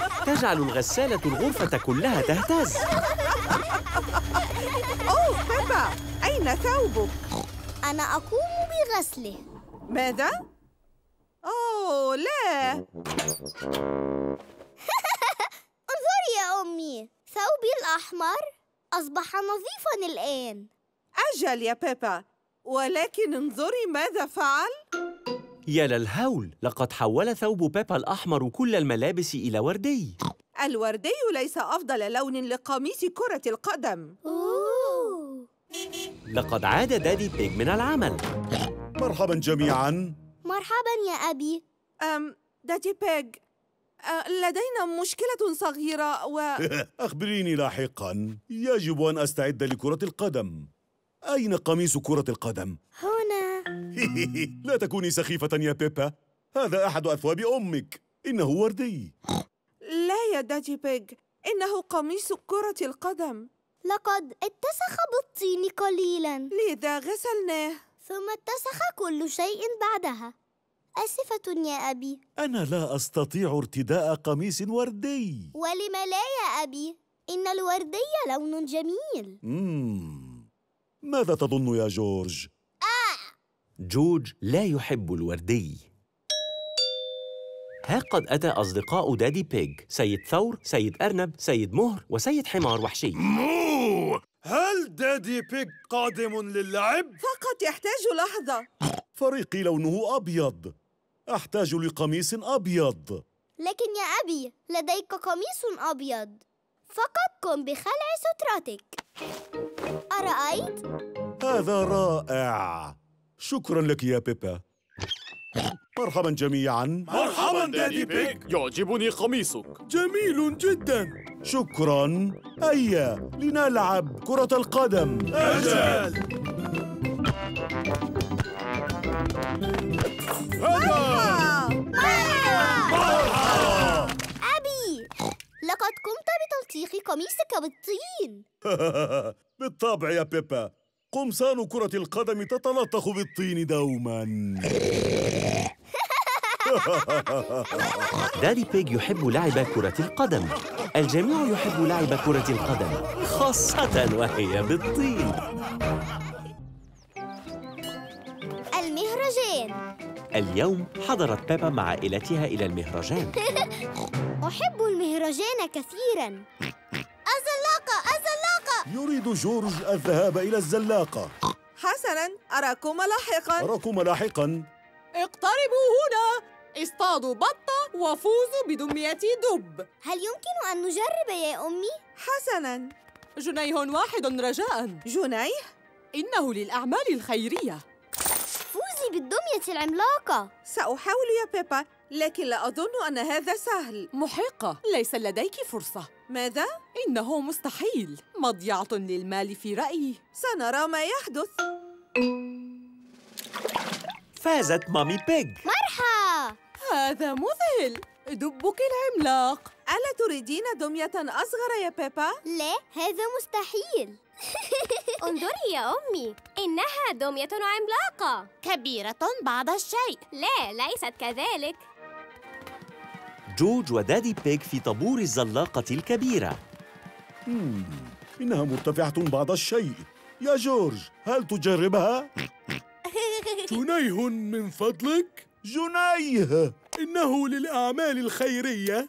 تجعل الغسالة الغرفة كلها تهتز. أوه بيبا أين ثوبك؟ أنا أقوم بغسله. ماذا؟ أوه لا. انظري يا أمي ثوبي الأحمر أصبح نظيفاً الآن. أجل يا بيبا ولكن انظري ماذا فعل. يا للهول لقد حول ثوب بيبا الأحمر كل الملابس إلى وردي. الوردي ليس أفضل لون لقميص كرة القدم. أوه. لقد عاد دادي بيج من العمل. مرحبا جميعا. مرحبا يا أبي. أم دادي بيج لدينا مشكلة صغيرة و... أخبريني لاحقا. يجب أن أستعد لكرة القدم. أين قميص كرة القدم؟ هنا لا تكوني سخيفة يا بيبا. هذا أحد أثواب أمك. إنه وردي. لا يا دادي بيج إنه قميص كرة القدم. لقد اتسخ بالطين قليلا. لذا غسلناه. ثم اتسخ كل شيء بعدها. آسفة يا أبي. أنا لا أستطيع ارتداء قميص وردي. ولم لا يا أبي؟ إن الوردي لون جميل. مم. ماذا تظن يا جورج؟ جورج لا يحب الوردي. ها قد أتى أصدقاء دادي بيج سيد ثور، سيد أرنب، سيد مهر وسيد حمار وحشي. مو! هل دادي بيج قادم للعب؟ فقط يحتاج لحظة. فريقي لونه أبيض. أحتاج لقميص أبيض. لكن يا أبي لديك قميص أبيض. فقط قم بخلع سترتك أرأيت؟ هذا رائع. شكرا لك يا بيبا. مرحبا جميعا. مرحبا دادي بيج يعجبني قميصك. جميل جدا. شكرا. هيا لنلعب كرة القدم. أجل. أبي لقد قمت بتلطيخ قميصك بالطين. بالطبع يا بيبا. قمصان كرة القدم تتلطخ بالطين دوما. دادي بيج يحب لعب كرة القدم. الجميع يحب لعب كرة القدم خاصة وهي بالطين. المهرجان. اليوم حضرت بيبا مع عائلتها إلى المهرجان. أحب المهرجان كثيرا. يريد جورج الذهاب إلى الزلاقة. حسناً أراكم لاحقاً. أراكم لاحقا. اقتربوا هنا. اصطادوا بطة وفوزوا بدمية دب. هل يمكن أن نجرب يا أمي؟ حسناً. جنيه واحد رجاء. جنيه؟ إنه للأعمال الخيرية. فوزي بالدمية العملاقة. سأحاول يا بيبا لكن لا أظن أن هذا سهل. محقة ليس لديك فرصة. ماذا؟ إنه مستحيل. مضيعة للمال في رأيي. سنرى ما يحدث. فازت مامي بيج. مرحى هذا مذهل. دبك العملاق. ألا تريدين دمية أصغر يا بيبا؟ لا هذا مستحيل. انظري يا أمي. إنها دمية عملاقة. كبيرة بعض الشيء. لا ليست كذلك. جورج ودادي بيج في طابور الزلاقة الكبيرة. مم. إنها مرتفعة بعض الشيء. يا جورج هل تجربها؟ جنيه من فضلك؟ جنيه. إنه للأعمال الخيرية.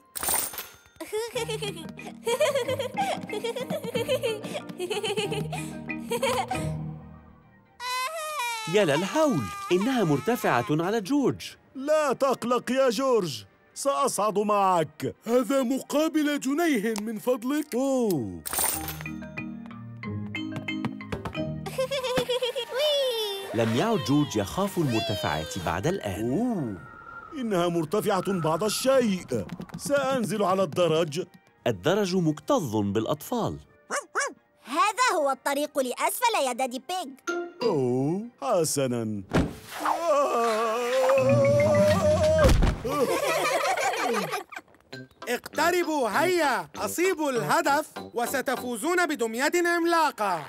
يا للهول إنها مرتفعة على جورج لا تقلق يا جورج. سأصعد معك. هذا مقابل جنيه من فضلك. أوه. لم يعد جورج يخاف المرتفعات بعد الآن. أوه. إنها مرتفعة بعض الشيء. سأنزل على الدرج. الدرج مكتظ بالأطفال. هذا هو الطريق لأسفل يا دادي بيج. أوه. حسناً. اقتربوا هيا أصيبوا الهدف وستفوزون بدمية عملاقة.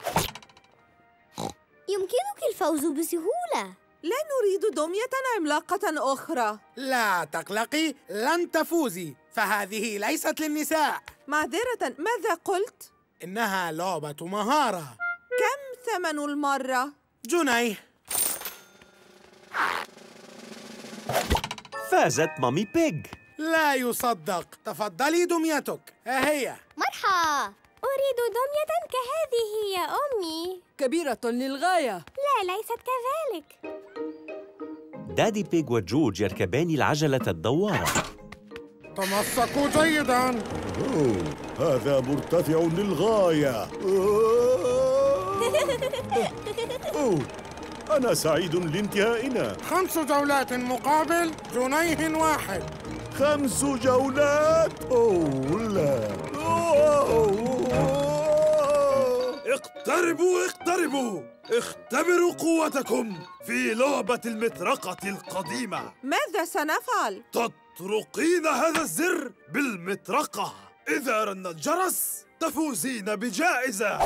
يمكنك الفوز بسهولة. لا نريد دمية عملاقة أخرى. لا تقلقي لن تفوزي فهذه ليست للنساء. معذرة ماذا قلت؟ إنها لعبة مهارة. كم ثمن المرة؟ جنيه. فازت مامي بيج. لا يصدق. تفضلي دميتك. ها هي؟ مرحى أريد دمية كهذه يا أمي. كبيرة للغاية. لا ليست كذلك. دادي بيج وجورج يركبان العجلة الدوارة. تمسكوا جيدا. أوه. هذا مرتفع للغاية. أوه. أنا سعيد لانتهائنا. خمس جولات مقابل جنيه واحد. خمس جولات. أوه. اقتربوا اقتربوا. اختبروا قوتكم في لعبة المطرقة القديمة. ماذا سنفعل؟ تطرقين هذا الزر بالمطرقة. إذا رن الجرس تفوزين بجائزة.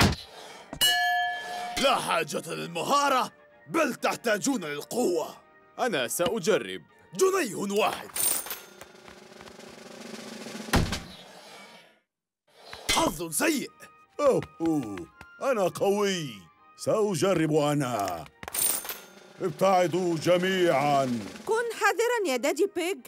لا حاجة للمهارة بل تحتاجون للقوة. أنا سأجرب. جنيه واحد. حظ سيء. أوه أنا قوي. سأجرب أنا. ابتعدوا جميعا. كن حذرا يا دادي بيج.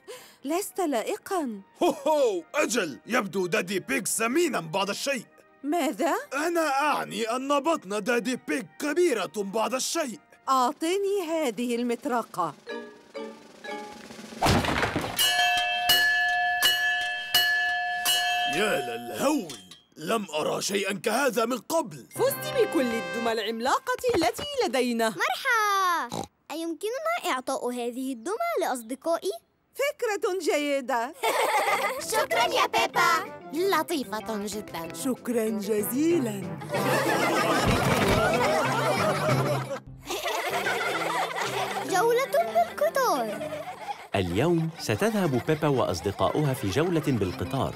لست لائقا. هو هو. أجل. يبدو دادي بيج سمينا بعض الشيء. ماذا؟ أنا أعني أن بطن دادي بيج كبيرة بعض الشيء. أعطني هذه المطرقة. يا للهول. لم أرى شيئا كهذا من قبل. فزت بكل الدمى العملاقة التي لدينا. مرحى أيمكننا إعطاء هذه الدمى لأصدقائي؟ فكرة جيدة. شكرا يا بيبا. لطيفة جدا. شكرا جزيلا. جولة بالقطار. اليوم ستذهب بيبا وأصدقاؤها في جولة بالقطار.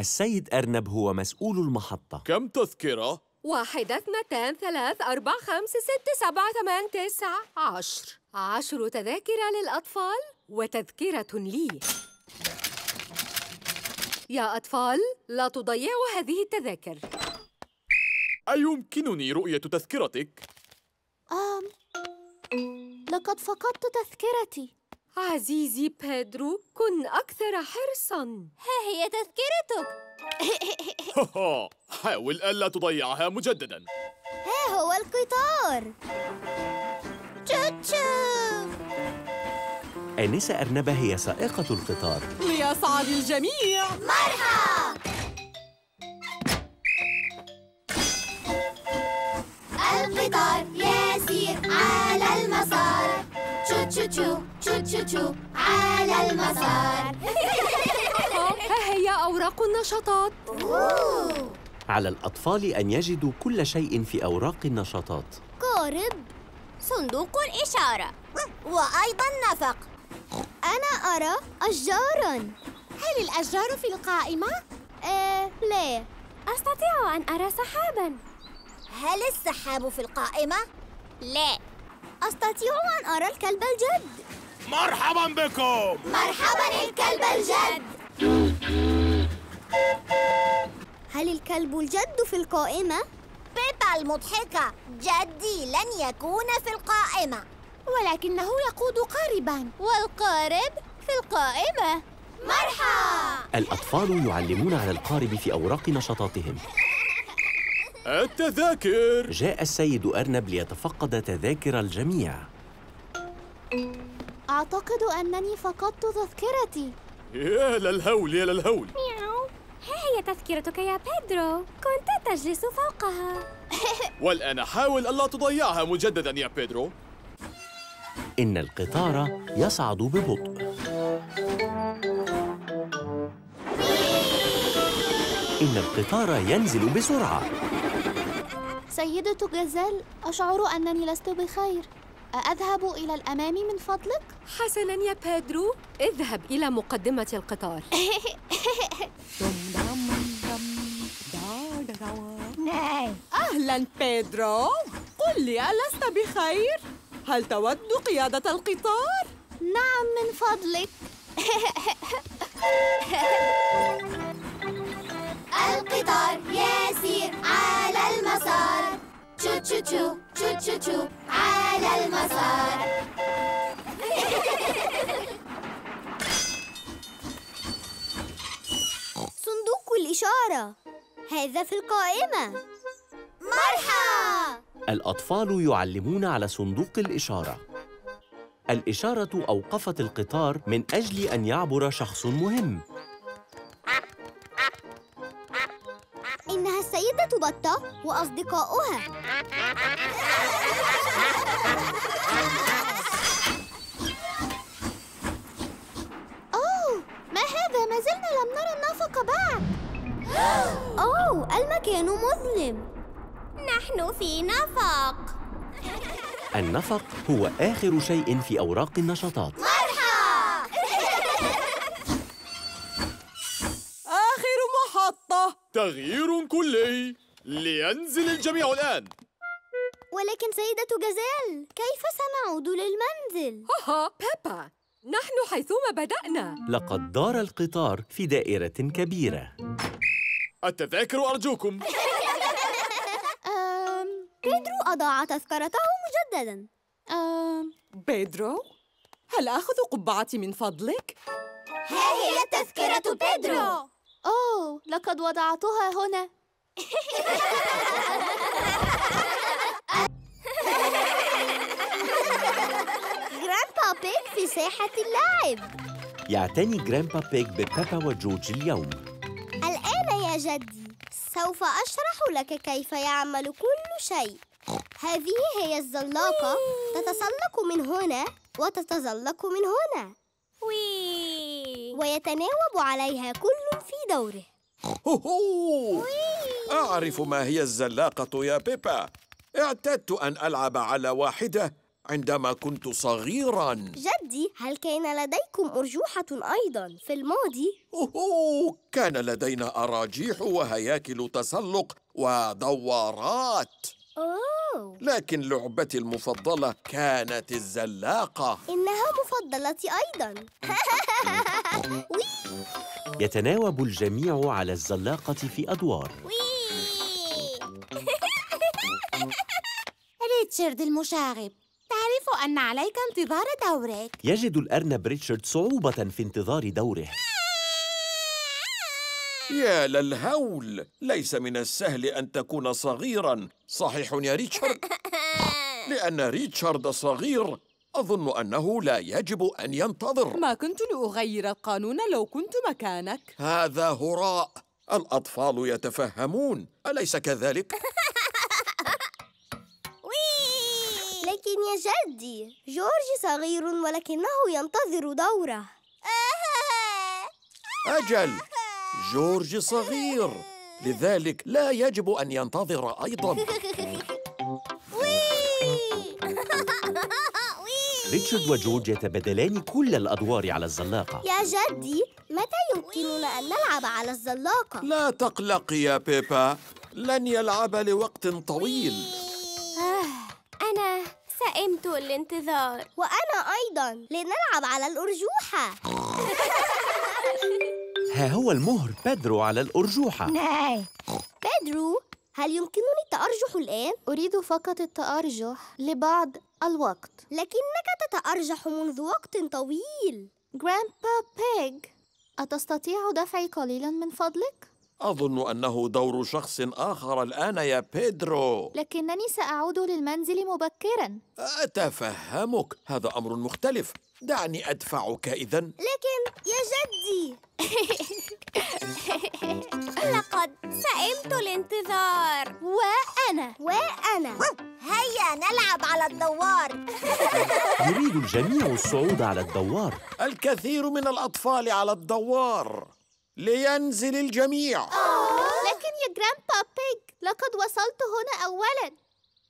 السيد أرنب هو مسؤول المحطة. كم تذكرة؟ واحدة اثنتان ثلاث أربع خمس ست سبعة ثمان تسع عشر. عشر تذاكر للأطفال وتذكرة لي. يا أطفال لا تضيعوا هذه التذاكر. أيمكنني رؤية تذكرتك؟ آم لقد فقدت تذكرتي. عزيزي بيدرو كن أكثر حرصاً. ها هي تذكرتك. حاول ألا تضيعها مجدداً. ها هو القطار. تشو آنسة أرنبة هي سائقة القطار. ليسعد الجميع. مرحى القطار يسير على المسار. تشو تشو تشو تشو تشو تشو على المسار. ها هي أوراق النشاطات. على الأطفال أن يجدوا كل شيء في أوراق النشاطات. قارب صندوق الإشارة وأيضا نفق. أنا أرى أشجاراً. هل الأشجار في القائمة؟ آه لا أستطيع أن أرى سحاباً. هل السحاب في القائمة؟ لا. أستطيع أن أرى الكلب الجد. مرحبا بكم. مرحبا الكلب الجد. هل الكلب الجد في القائمة؟ بيبا المضحكة جدي لن يكون في القائمة. ولكنه يقود قاربا. والقارب في القائمة. مرحى الأطفال يعلمون على القارب في أوراق نشاطاتهم. التذاكر. جاء السيد أرنب ليتفقد تذاكر الجميع. أعتقد أنني فقدت تذكرتي. يا للهول يا للهول. ها هي تذكرتك يا بيدرو. كنت تجلس فوقها. والآن حاول ألا تضيعها مجدداً يا بيدرو. إن القطار يصعد ببطء. إن القطار ينزل بسرعة. سيدة جزال أشعر أنني لست بخير. أذهب إلى الأمام من فضلك؟ حسناً يا بيدرو اذهب إلى مقدمة القطار أهلا بيدرو قل لي ألست بخير؟ هل تود قيادة القطار؟ نعم من فضلك القطار يسير على المسار تشو تشو تشو تشو تشو تشو على المسار صندوق الإشارة. هذا في القائمة. مرحى الأطفال يعلمون على صندوق الإشارة. الإشارة أوقفت القطار من أجل أن يعبر شخص مهم. إنها السيدة بطة وأصدقاؤها. أوه ما هذا؟ ما زلنا لم نرى النفق بعد. أوه المكان مظلم. نحن في نفق. النفق هو آخر شيء في أوراق النشاطات آخر محطة تغيير كلي لينزل الجميع الآن. ولكن سيدة جزال كيف سنعود للمنزل؟ هاها بيبا نحن حيثما بدأنا. لقد دار القطار في دائرة كبيرة. التذاكر أرجوكم. أم... بيدرو أضاع تذكرته مجددا. أم... بيدرو هل آخذ قبعتي من فضلك؟ ها هي تذكرة بيدرو. أوه لقد وضعتها هنا. جرامبا بيج في ساحة اللعب. يعتني جرامبا بيج ببيبا وجورج اليوم. الآن يا جدي سوف أشرح لك كيف يعمل كل شيء. هذه هي الزلاقة تتسلق من هنا وتتزلق من هنا. وي. ويتناوب عليها كل في دوره. أعرف ما هي الزلاقة يا بيبا. اعتدت أن ألعب على واحدة عندما كنت صغيراً. جدي هل كان لديكم أرجوحة أيضا في الماضي؟ أوه كان لدينا أراجيح وهياكل تسلق ودوارات أوه. لكن لعبتي المفضلة كانت الزلاقة. إنها مفضلتي أيضا. يتناوب الجميع على الزلاقة في أدوار. ريتشارد المشاغب تعرف أن عليك انتظار دورك. يجد الأرنب ريتشارد صعوبة في انتظار دوره. يا للهول ليس من السهل أن تكون صغيراً. صحيح يا ريتشارد؟ لأن ريتشارد صغير أظن أنه لا يجب أن ينتظر. ما كنت لأغير القانون لو كنت مكانك. هذا هراء. الأطفال يتفهمون. أليس كذلك؟ لكن يا جدي جورج صغير ولكنه ينتظر دوره. أجل! جورج صغير. لذلك لا يجب أن ينتظر أيضاً. ريتشارد وجورج يتبادلان كل الأدوار على الزلاقة. يا جدي متى يمكننا أن نلعب على الزلاقة؟ لا تقلقي يا بيبا. لن يلعب لوقت طويل. أنا سئمت الانتظار. وأنا أيضا. لنلعب على الأرجوحة. ها هو المهر بيدرو على الأرجوحة. بيدرو هل يمكنني التأرجح الآن؟ أريد فقط التأرجح لبعض الوقت لكنك تتأرجح منذ وقت طويل. جرامبا بيج أتستطيع دفعي قليلا من فضلك؟ أظن أنه دور شخص آخر الآن يا بيدرو. لكنني سأعود للمنزل مبكرا. أتفهمك هذا أمر مختلف. دعني أدفعك إذا لكن يا جدي. لقد سئمت الانتظار. وأنا. وأنا. هيا نلعب على الدوار. يريد الجميع الصعود على الدوار. الكثير من الأطفال على الدوار. لينزل الجميع. لكن يا جرامبا بيج لقد وصلت هنا أولا.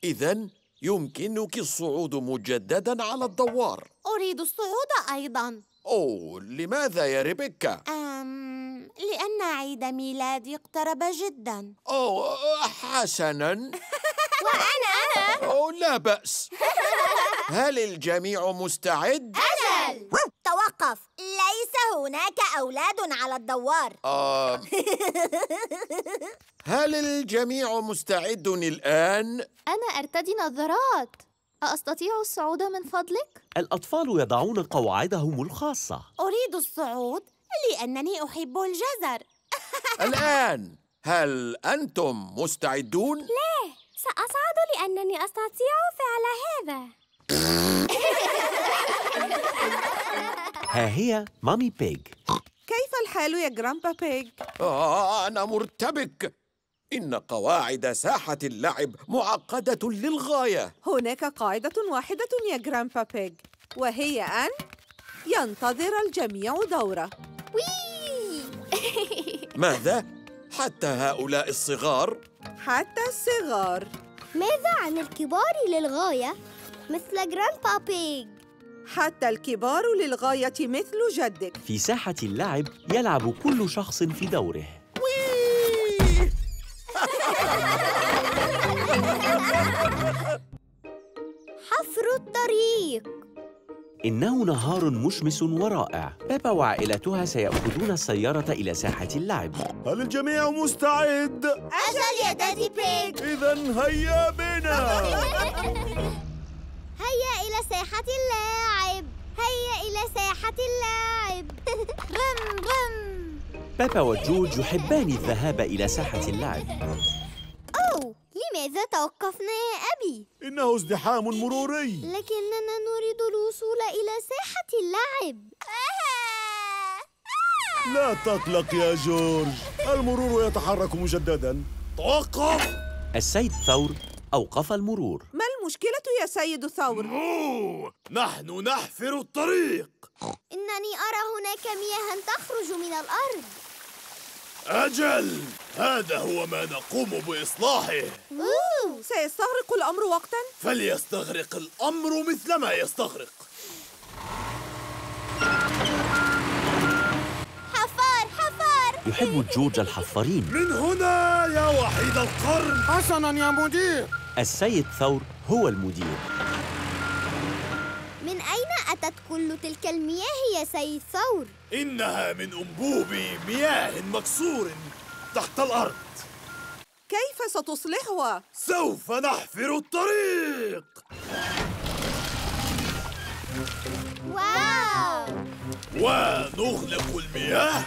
إذا يمكنك الصعود مجددا على الدوار. أريد الصعود أيضا. أوه لماذا يا ريبيكا؟ أم... لأن عيد ميلادي اقترب جدا. أوه حسنا. وأنا. أنا أوه لا بأس. هل الجميع مستعد؟ أجل. توقف. ليس هناك أولاد على الدوار. آه. هل الجميع مستعد الآن؟ أنا أرتدي نظارات أستطيع الصعود من فضلك؟ الأطفال يضعون قواعدهم الخاصة. أريد الصعود لأنني أحب الجزر. الآن هل أنتم مستعدون؟ لا سأصعد لأنني أستطيع فعل هذا. ها هي مامي بيج كيف الحال يا جرامبا بيج؟ آه أنا مرتبك إن قواعد ساحة اللعب معقدة للغاية هناك قاعدة واحدة يا جرامبا بيج وهي أن ينتظر الجميع دوره ماذا؟ حتى هؤلاء الصغار؟ حتى الصغار ماذا عن الكبار للغاية مثل جراندبا بيج؟ حتى الكبار للغاية مثل جدك. في ساحة اللعب يلعب كل شخص في دوره. حفر الطريق. إنه نهار مشمس ورائع. بابا وعائلتها سيأخذون السيارة إلى ساحة اللعب. هل الجميع مستعد؟ أجل يا دادي بيج إذا هيا بنا. هيا إلى ساحة اللاعب. هيا إلى ساحة اللاعب. غم غم. بابا وجورج يحبان الذهاب إلى ساحة اللعب أوه لماذا توقفنا يا أبي؟ إنه ازدحام مروري. لكننا نريد الوصول إلى ساحة اللعب لا تقلق يا جورج. المرور يتحرك مجددا. توقف! السيد ثور أوقف المرور. ما المشكلة يا سيد ثور؟ نحن نحفر الطريق إنني أرى هناك مياها تخرج من الأرض أجل هذا هو ما نقوم بإصلاحه أوه. سيستغرق الأمر وقتا؟ فليستغرق الأمر مثلما يستغرق حفار حفار يحب جورج الحفارين. من هنا يا وحيد القرن. حسنا يا مدير. السيد ثور هو المدير. من أين أتت كل تلك المياه يا سيد ثور؟ إنها من أنبوب مياه مكسور تحت الأرض. كيف ستصلحها؟ سوف نحفر الطريق. ونغلق المياه.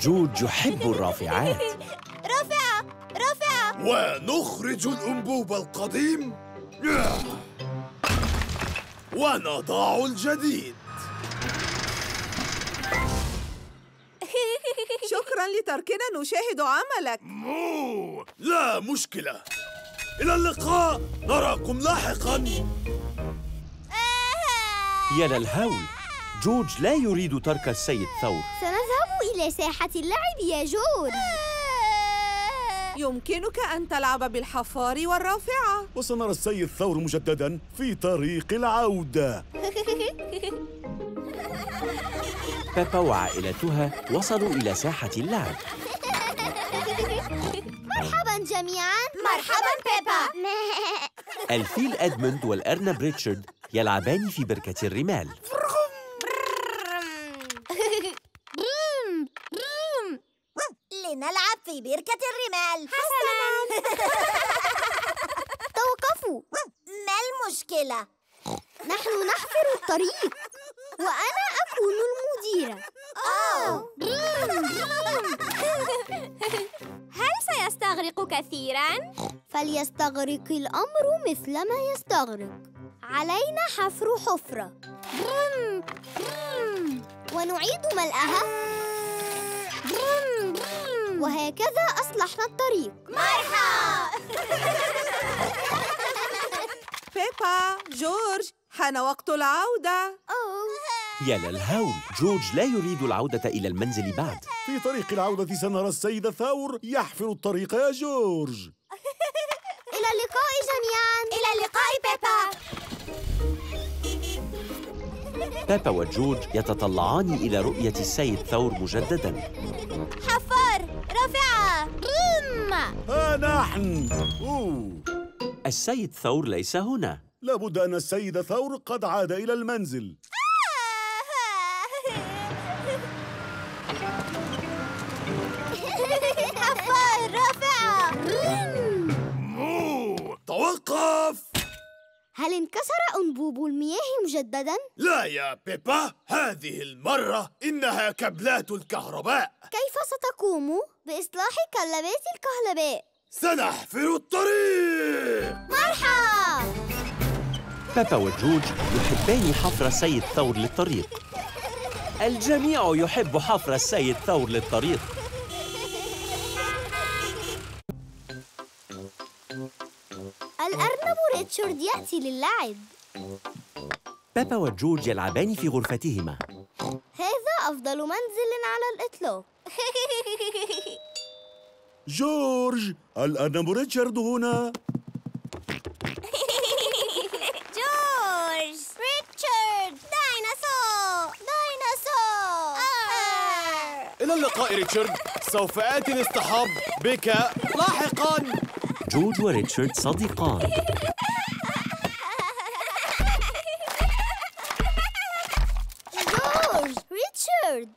جورج يحب الرافعات. رافعة رافعة. ونخرج الأنبوب القديم. ونضع الجديد. شكرا لتركنا نشاهد عملك. مو لا مشكلة. إلى اللقاء. نراكم لاحقا. يا للهول. جورج لا يريد ترك السيد ثور. سنذهب إلى ساحة اللعب يا جورج. يمكنك أن تلعب بالحفار والرافعة. وسنرى السيد ثور مجددا في طريق العودة. بابا وعائلتها وصلوا إلى ساحة اللعب. مرحبا جميعا. مرحبا بيبا. الفيل أدموند والأرنب ريتشارد يلعبان في بركة الرمال. لنلعب في بركة الرمال. حسنا. توقفوا. ما المشكلة؟ نحن نحفر الطريق. وأنا أكون المديرة. أوه. هل سيستغرق كثيراً؟ فليستغرق الأمر مثل ما يستغرق. علينا حفر حفرة. ونعيد ملئها وهكذا أصلحنا الطريق. مرحبا. بيبا جورج. حان وقت العودة. يا للهول جورج لا يريد العودة إلى المنزل بعد. في طريق العودة سنرى السيد ثور يحفر الطريق يا جورج. إلى اللقاء جميعا. إلى اللقاء بيبا. بابا وجورج يتطلعان إلى رؤية السيد ثور مجددا. حفار رافعة. رم. ها نحن. أوه. السيد ثور ليس هنا. لابد أن السيد ثور قد عاد إلى المنزل. حفار رافعة مو توقف هل انكسر أنبوب المياه مجددا؟ لا يا بيبا هذه المرة إنها كابلات الكهرباء. كيف ستقوم؟ بإصلاح كلبات الكهرباء؟ سنحفر الطريق! مرحبا! بابا وجورج يحبان حفر السيد ثور للطريق. الجميع يحب حفر السيد ثور للطريق. الأرنب ريتشارد يأتي للعب. بابا وجورج يلعبان في غرفتهما. هذا أفضل منزل على الإطلاق. جورج الأرنب ريتشارد هنا جورج ريتشارد ديناصور ديناصور ريتشارد سوف آتي لاصطحاب بك لاحقاً. جورج وريتشارد صديقان. جورج ريتشارد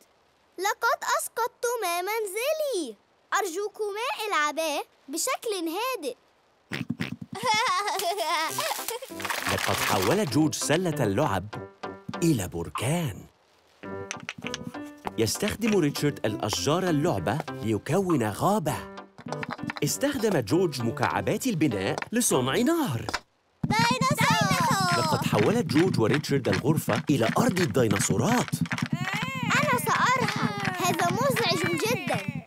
لقد أسقطتما منزلي. أرجوكما العباه بشكل هادئ. لقد حولت جورج سلة اللعب إلى بركان. يستخدم ريتشارد الأشجار اللعبة ليكون غابة. استخدم جورج مكعبات البناء لصنع نهر. لقد حولت جورج وريتشارد الغرفة إلى أرض الديناصورات. أنا سأرحل هذا مزعج جدا.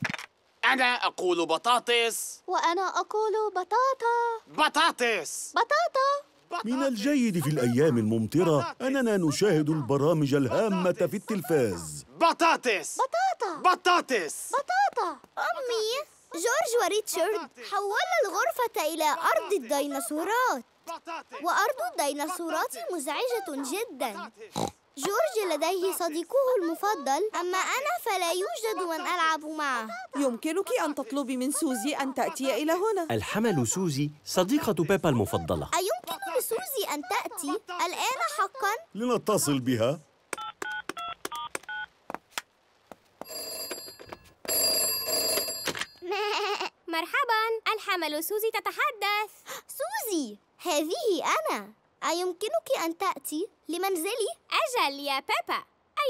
أنا أقول بطاطس. وأنا أقول بطاطا. بطاطس. بطاطا. من الجيد في الأيام الممطرة أننا نشاهد البرامج الهامة في التلفاز. بطاطس. بطاطا. بطاطس. بطاطا. أمي جورج وريتشارد حول الغرفة إلى أرض الديناصورات. وأرض الديناصورات مزعجة جدا. جورج لديه صديقه المفضل. أما أنا فلا يوجد من ألعب معه. يمكنك أن تطلبي من سوزي أن تأتي إلى هنا. الحمل سوزي صديقة بيبا المفضلة. أيمكن لسوزي أن تأتي الآن حقا؟ لنتصل بها. مرحبا الحمل سوزي تتحدث. سوزي هذه أنا. أيمكنك أن تأتي لمنزلي؟ أجل يا بيبا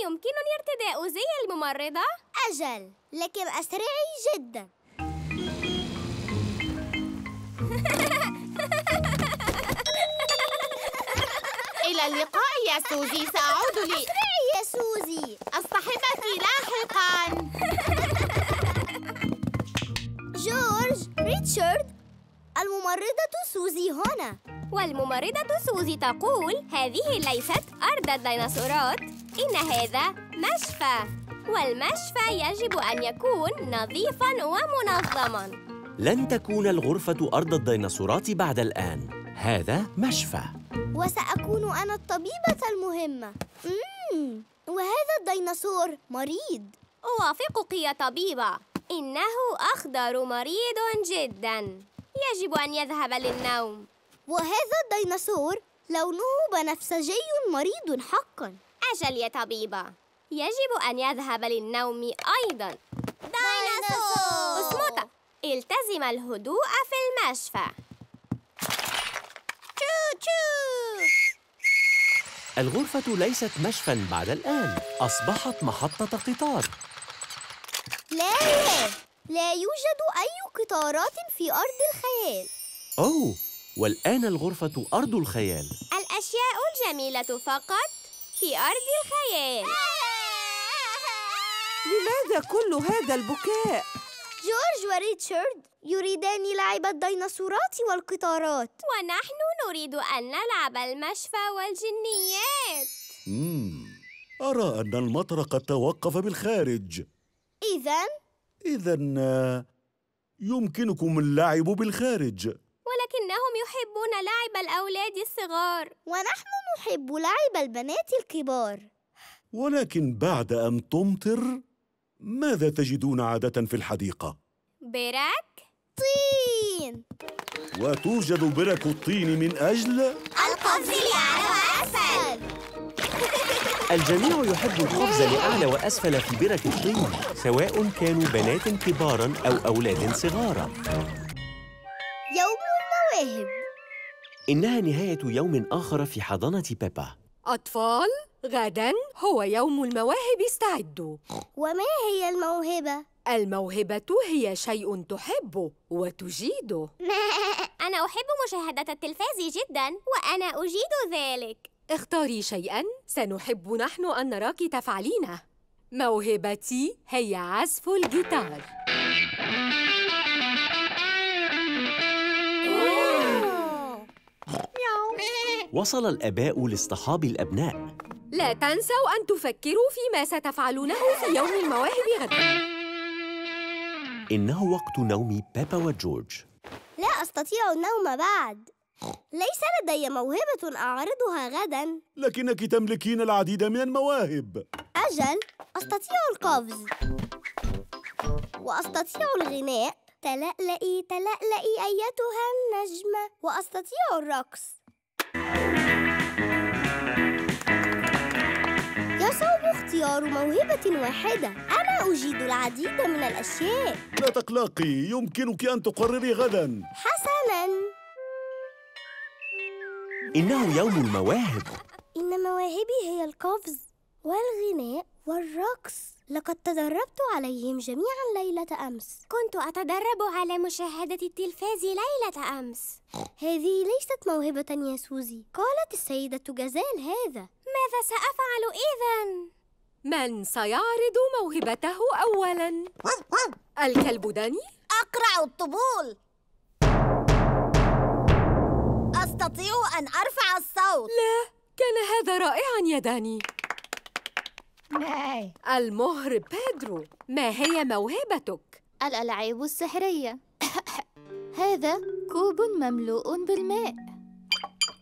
أيمكنني ارتداء زي الممرضة؟ أجل لكن أسرعي جدا إلى اللقاء يا سوزي سأعود لي أسرعي يا سوزي أصطحبك لاحقاً جورج ريتشارد الممرضة سوزي هنا. والممرضة سوزي تقول هذه ليست أرض الديناصورات. إن هذا مشفى. والمشفى يجب أن يكون نظيفاً ومنظماً. لن تكون الغرفة أرض الديناصورات بعد الآن. هذا مشفى. وسأكون أنا الطبيبة المهمة. مم. وهذا الديناصور مريض. أوافقك يا طبيبة. إنه أخضر مريض جداً. يجب أن يذهب للنوم. وهذا الديناصور لونه بنفسجي مريض حقا. أجل يا طبيبة. يجب أن يذهب للنوم أيضا. ديناصور! اسموتا التزم الهدوء في المشفى. تشو تشو! الغرفة ليست مشفى بعد الآن. أصبحت محطة قطار. لا! لا يوجد أي قطارات في أرض الخيال. أوه والآن الغرفة أرض الخيال. الأشياء الجميلة فقط في أرض الخيال. لماذا كل هذا البكاء؟ جورج وريتشارد يريدان لعب الديناصورات والقطارات. ونحن نريد أن نلعب المشفى والجنيات. مم. أرى أن المطر قد توقف بالخارج. إذا إذا يمكنكم اللعب بالخارج. ولكنهم يحبون لعب الأولاد الصغار. ونحن نحب لعب البنات الكبار. ولكن بعد أن تمطر ماذا تجدون عادة في الحديقة؟ برك؟ طين. وتوجد برك الطين من أجل؟ القفز لأعلى وأسفل الجميع يحب القفز لأعلى وأسفل في برك الطين سواء كانوا بنات كبارا أو أولاد صغارا. يوم المواهب. إنها نهاية يوم آخر في حضانة بيبا. أطفال غدا هو يوم المواهب استعدوا وما هي الموهبة؟ الموهبة هي شيء تحبه وتجيده. أنا أحب مشاهدة التلفاز جدا وأنا أجيد ذلك. اختاري شيئا سنحب نحن أن نراك تفعلينه. موهبتي هي عزف الجيتار. وصل الآباء لاصطحاب الأبناء. لا تنسوا أن تفكروا فيما ستفعلونه في يوم المواهب غدا. إنه وقت نوم بيبا وجورج. لا أستطيع النوم بعد. ليس لدي موهبة أعرضها غدا. لكنك تملكين العديد من المواهب. أجل أستطيع القفز. وأستطيع الغناء. تلألئي تلألئي أيتها النجمة وأستطيع الرقص. يصعب اختيار موهبة واحدة. أنا أجيد العديد من الأشياء. لا تقلقي يمكنك أن تقرري غدا. حسناً. إنه يوم المواهب. إن مواهبي هي القفز والغناء والرقص. لقد تدربت عليهم جميعا ليلة أمس. كنت أتدرب على مشاهدة التلفاز ليلة أمس. هذه ليست موهبة يا سوزي. قالت السيدة جزال هذا. ماذا سأفعل إذن؟ من سيعرض موهبته أولاً؟ الكلب داني؟ أقرع الطبول. أستطيع أن أرفع الصوت. لا كان هذا رائعاً يا داني. المهر بيدرو ما هي موهبتك؟ الألعاب السحرية. هذا كوب مملوء بالماء.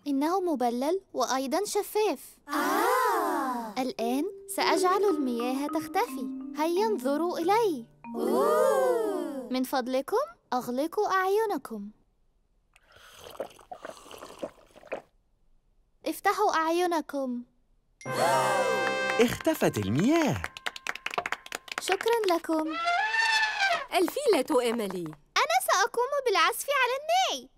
إنه مبلل وأيضا شفاف. آه. الآن سأجعل المياه تختفي. هيا انظروا إلي. أوه. من فضلكم أغلقوا أعينكم. افتحوا أعينكم. اختفت المياه. شكرا لكم. الفيلة إيميلي. أنا سأقوم بالعزف على الناي.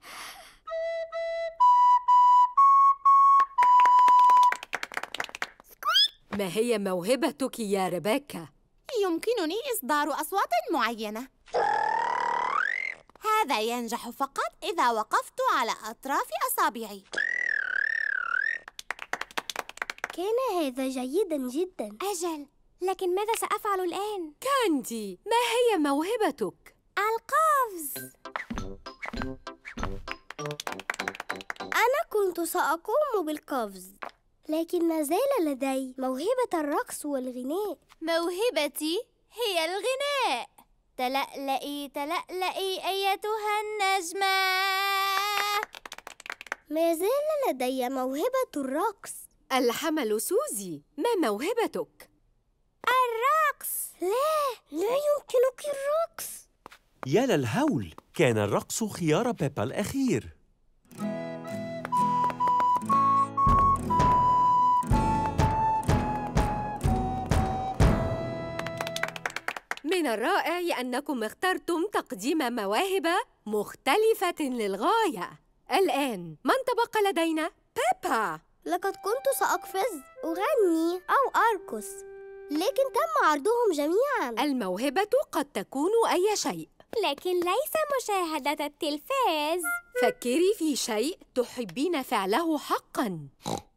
ما هي موهبتك يا ريبيكا؟ يمكنني إصدار أصوات معينة. هذا ينجح فقط إذا وقفت على أطراف أصابعي. كان هذا جيدا جدا. أجل لكن ماذا سأفعل الآن؟ كاندي ما هي موهبتك؟ القفز. أنا كنت سأقوم بالقفز لكن ما زال لدي موهبة الرقص والغناء. موهبتي هي الغناء. تلألئي تلألئي أيتها النجمة. ما زال لدي موهبة الرقص. الحمل سوزي ما موهبتك؟ الرقص. لا لا يمكنك الرقص. يا للهول كان الرقص خيار بيبا الأخير. من الرائع أنكم اخترتم تقديم مواهب مختلفة للغاية. الآن من تبقى لدينا؟ بيبا. لقد كنت سأقفز أغني أو أرقص لكن تم عرضهم جميعا. الموهبة قد تكون أي شيء. لكن ليس مشاهدة التلفاز. فكري في شيء تحبين فعله حقا.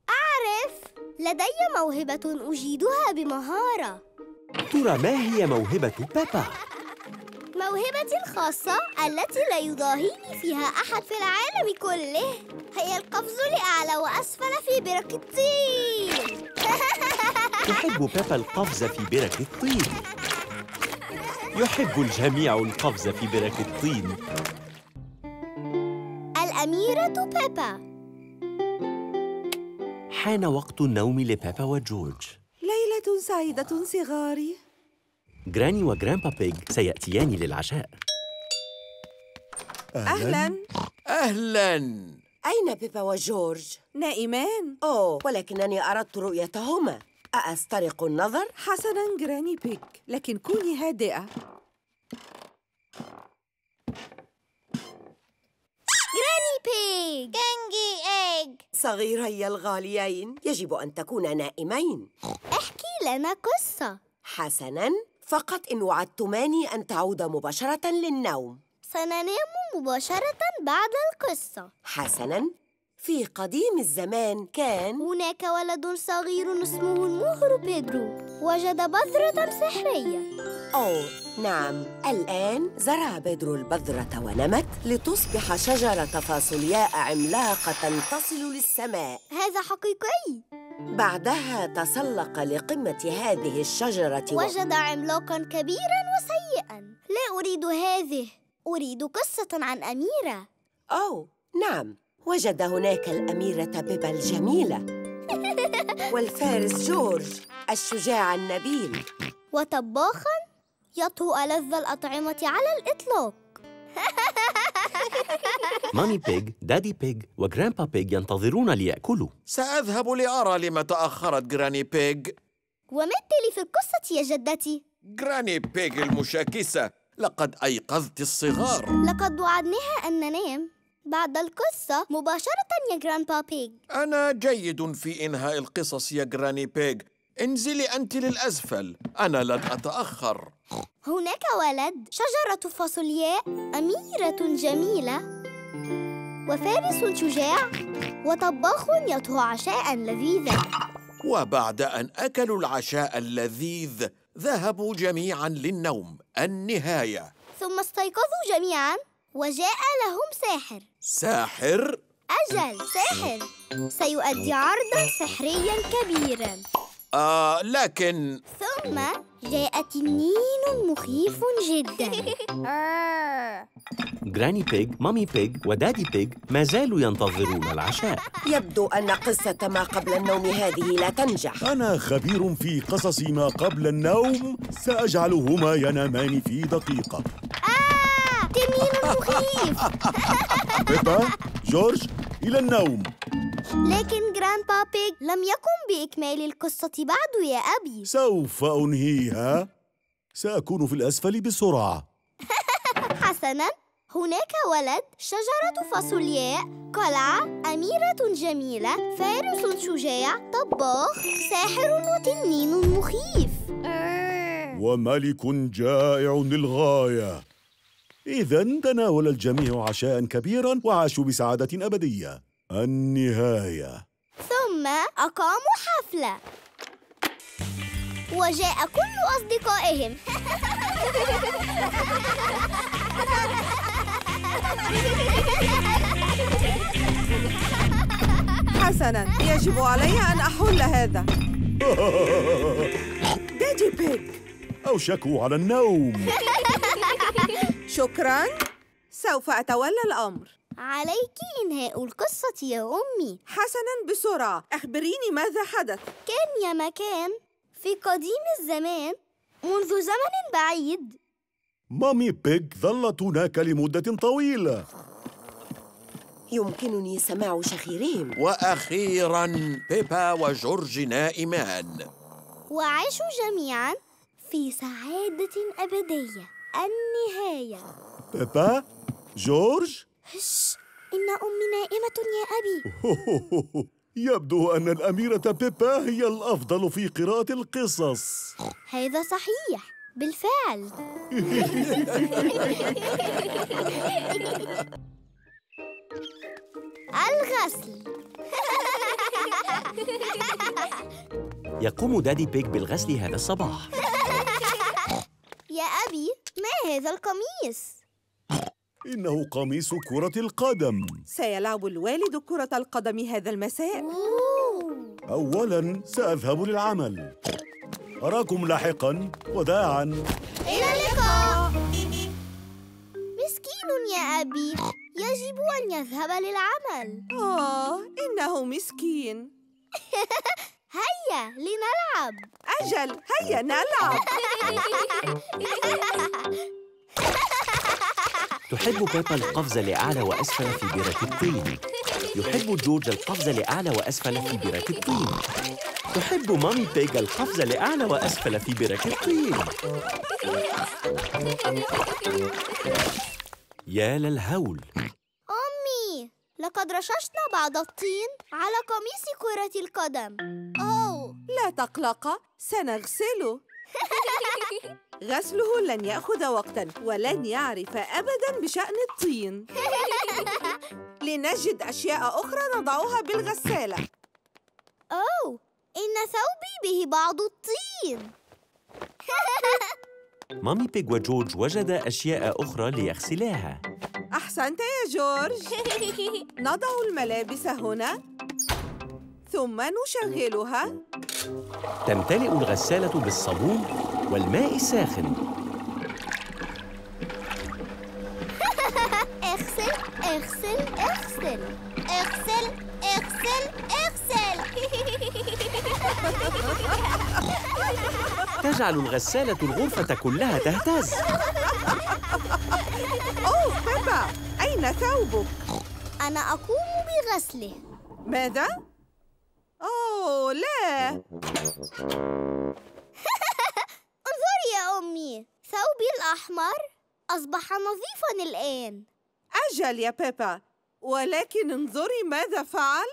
أعرف لدي موهبة أجيدها بمهارة. ترى ما هي موهبة بيبا؟ موهبتي الخاصة التي لا يضاهيني فيها أحد في العالم كله. هي القفز لأعلى وأسفل في برك الطين. تحب بيبا القفز في برك الطين. يحب الجميع القفز في برك الطين. الأميرة بيبا. حان وقت النوم لبيبا وجورج. ليلة سعيدة صغاري. جراني وجرامبا بيج سيأتيان للعشاء. أهلاً. أهلاً. أين بيبا وجورج؟ نائمان أوه ولكنني أردت رؤيتهما. أأسترق النظر؟ حسناً جراني بيج لكن كوني هادئة. جراني بيج كينجي إيج. صغيري الغاليين يجب أن تكونا نائمين. احكي لنا قصة. حسناً. فقط إن وعدتماني أن تعود مباشرة للنوم. سننام مباشرة بعد القصة. حسناً في قديم الزمان كان هناك ولد صغير اسمه المهر بيدرو. وجد بذرة سحرية. أوه نعم الآن زرع بيدرو البذرة ونمت لتصبح شجرة فاصولياء عملاقة تصل للسماء. هذا حقيقي. بعدها تسلق لقمة هذه الشجرة و... وجد عملاقا كبيرا وسيئا. لا أريد هذه. أريد قصة عن أميرة. أوه نعم. وجد هناك الأميرة بيبا الجميلة والفارس جورج الشجاع النبيل. وطباخا يطهو ألذ الأطعمة على الإطلاق. مامي بيج، دادي بيج وجرامبا بيج ينتظرون ليأكلوا. سأذهب لأرى لما تأخرت جراني بيج. وما التالي في القصة يا جدتي؟ جراني بيج المشاكسة لقد أيقظت الصغار. لقد وعدناها أن ننام. بعد القصة مباشرة يا جرامبا بيج. أنا جيد في إنهاء القصص يا جراني بيج. انزلي أنت للأسفل أنا لن أتأخر. هناك ولد شجرة فاصولياء أميرة جميلة وفارس شجاع وطباخ يطهو عشاء لذيذا وبعد أن أكلوا العشاء اللذيذ ذهبوا جميعا للنوم. النهاية. ثم استيقظوا جميعا وجاء لهم ساحر. ساحر؟ أجل ساحر. سيؤدي عرضا سحريا كبيرا. آه لكن ثم جاء تنين مخيف جدا. جراني بيج، مامي بيج ودادي بيج ما زالوا ينتظرون العشاء. يبدو أن قصة ما قبل النوم هذه لا تنجح. أنا خبير في قصص ما قبل النوم. سأجعلهما ينامان في دقيقة. آه! تنين مخيف بيبا جورج إلى النوم. لكن جرامبا بيج لم يقم بإكمال القصة بعد يا أبي. سوف أنهيها. سأكون في الأسفل بسرعة. حسناً هناك ولد شجرة فاصولياء قلعة أميرة جميلة فارس شجاع طباخ ساحر وتنين مخيف. وملك جائع للغاية. إذا تناول الجميع عشاء كبيرا وعاشوا بسعادة أبدية. النهاية. ثم أقاموا حفلة. وجاء كل أصدقائهم. حسناً يجب علي أن أحل هذا. دادي بيج أوشكوا على النوم. شكراً. سوف أتولى الأمر. عليك إنهاء القصة يا أمي. حسناً بسرعة. أخبريني ماذا حدث. كان يا مكان في قديم الزمان منذ زمن بعيد. مامي بيج ظلت هناك لمدة طويلة. يمكنني سماع شخيرهم وأخيرا بيبا وجورج نائمان. وعاشوا جميعا في سعادة أبدية. النهاية. بيبا جورج؟ هش إن أمي نائمة يا أبي. يبدو أن الأميرة بيبا هي الأفضل في قراءة القصص. هذا صحيح بالفعل. الغسل. يقوم دادي بيج بالغسل هذا الصباح. يا أبي ما هذا القميص؟ إنه قميص كرة القدم. سيلعب الوالد كرة القدم هذا المساء. أولاً سأذهب للعمل. أراكم لاحقاً وداعاً. إلى اللقاء. مسكين يا أبي يجب أن يذهب للعمل. آه إنه مسكين. هيا لنلعب. أجل هيا نلعب. تحب بيبا القفز لأعلى وأسفل في بيرة الطين؟ يحب جورج القفز لأعلى وأسفل في بيرة الطين. تحب مامي بيج القفز لأعلى وأسفل في بيرة الطين. يا للهول. لقد رششنا بعض الطين على قميص كرة القدم. أوه لا تقلق سنغسله غسله لن يأخذ وقتا ولن يعرف أبدا بشأن الطين. لنجد أشياء أخرى نضعها بالغسالة. أوه إن ثوبي به بعض الطين. مامي بيج وجورج وجد أشياء أخرى ليغسلاها. أحسنت يا جورج. نضع الملابس هنا. ثم نشغلها. تمتلئ الغسالة بالصابون والماء الساخن. اغسل اغسل اغسل. اغسل اغسل اغسل. تجعل الغسالة الغرفة كلها تهتز. أوه بيبا أين ثوبك؟ أنا أقوم بغسله ماذا؟ أوه لا انظري يا أمي ثوبي الأحمر أصبح نظيفا الآن أجل يا بيبا ولكن انظري ماذا فعل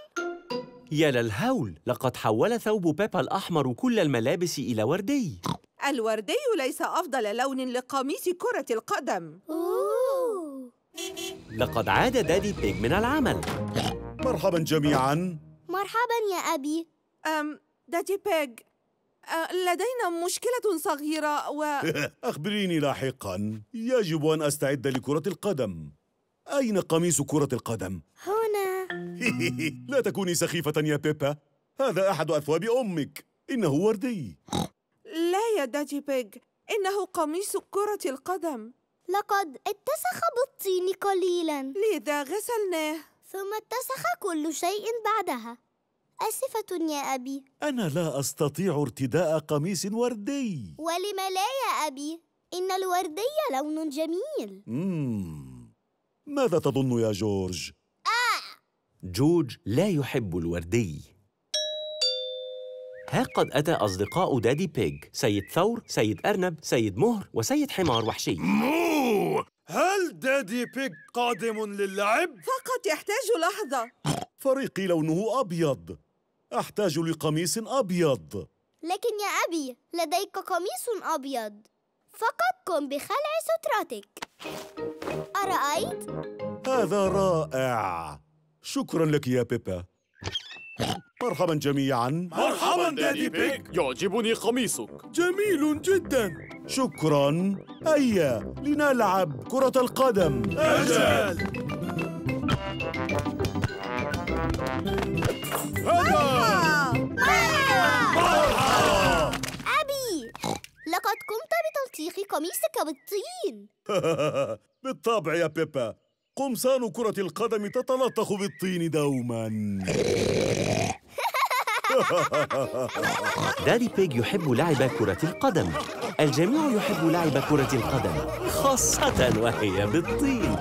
يا للهول لقد حول ثوب بيبا الأحمر كل الملابس إلى وردي. الوردي ليس أفضل لون لقميص كرة القدم. أوه. لقد عاد دادي بيج من العمل. مرحبا جميعا. مرحبا يا أبي. أم دادي بيج أه لدينا مشكلة صغيرة و... أخبريني لاحقا. يجب أن أستعد لكرة القدم. أين قميص كرة القدم؟ هنا. لا تكوني سخيفة يا بيبا. هذا أحد أثواب أمك. إنه وردي. لا يا دادي بيج إنه قميص كرة القدم. لقد اتسخ بالطين قليلا. لذا غسلناه. ثم اتسخ كل شيء بعدها. آسفة يا أبي. أنا لا أستطيع ارتداء قميص وردي. ولم لا يا أبي؟ إن الوردي لون جميل. مم. ماذا تظن يا جورج؟ جورج لا يحب الوردي. ها قد أتى أصدقاء دادي بيج سيد ثور، سيد أرنب، سيد مهر وسيد حمار وحشي. مو هل دادي بيج قادم للعب؟ فقط يحتاج لحظة. فريقي لونه أبيض. أحتاج لقميص أبيض. لكن يا أبي لديك قميص أبيض. فقط قم بخلع سترتك أرأيت؟ هذا رائع. شكرا لك يا بيبا. مرحبا جميعا. مرحبا دادي بيج يعجبني قميصك. جميل جدا. شكرا. هيا لنلعب كرة القدم. أجل. أبي لقد قمت بتلطيخ قميصك بالطين. بالطبع يا بيبا. قمصان كرة القدم تتلطخ بالطين دوما. دادي بيج يحب لعب كرة القدم. الجميع يحب لعب كرة القدم خاصة وهي بالطين.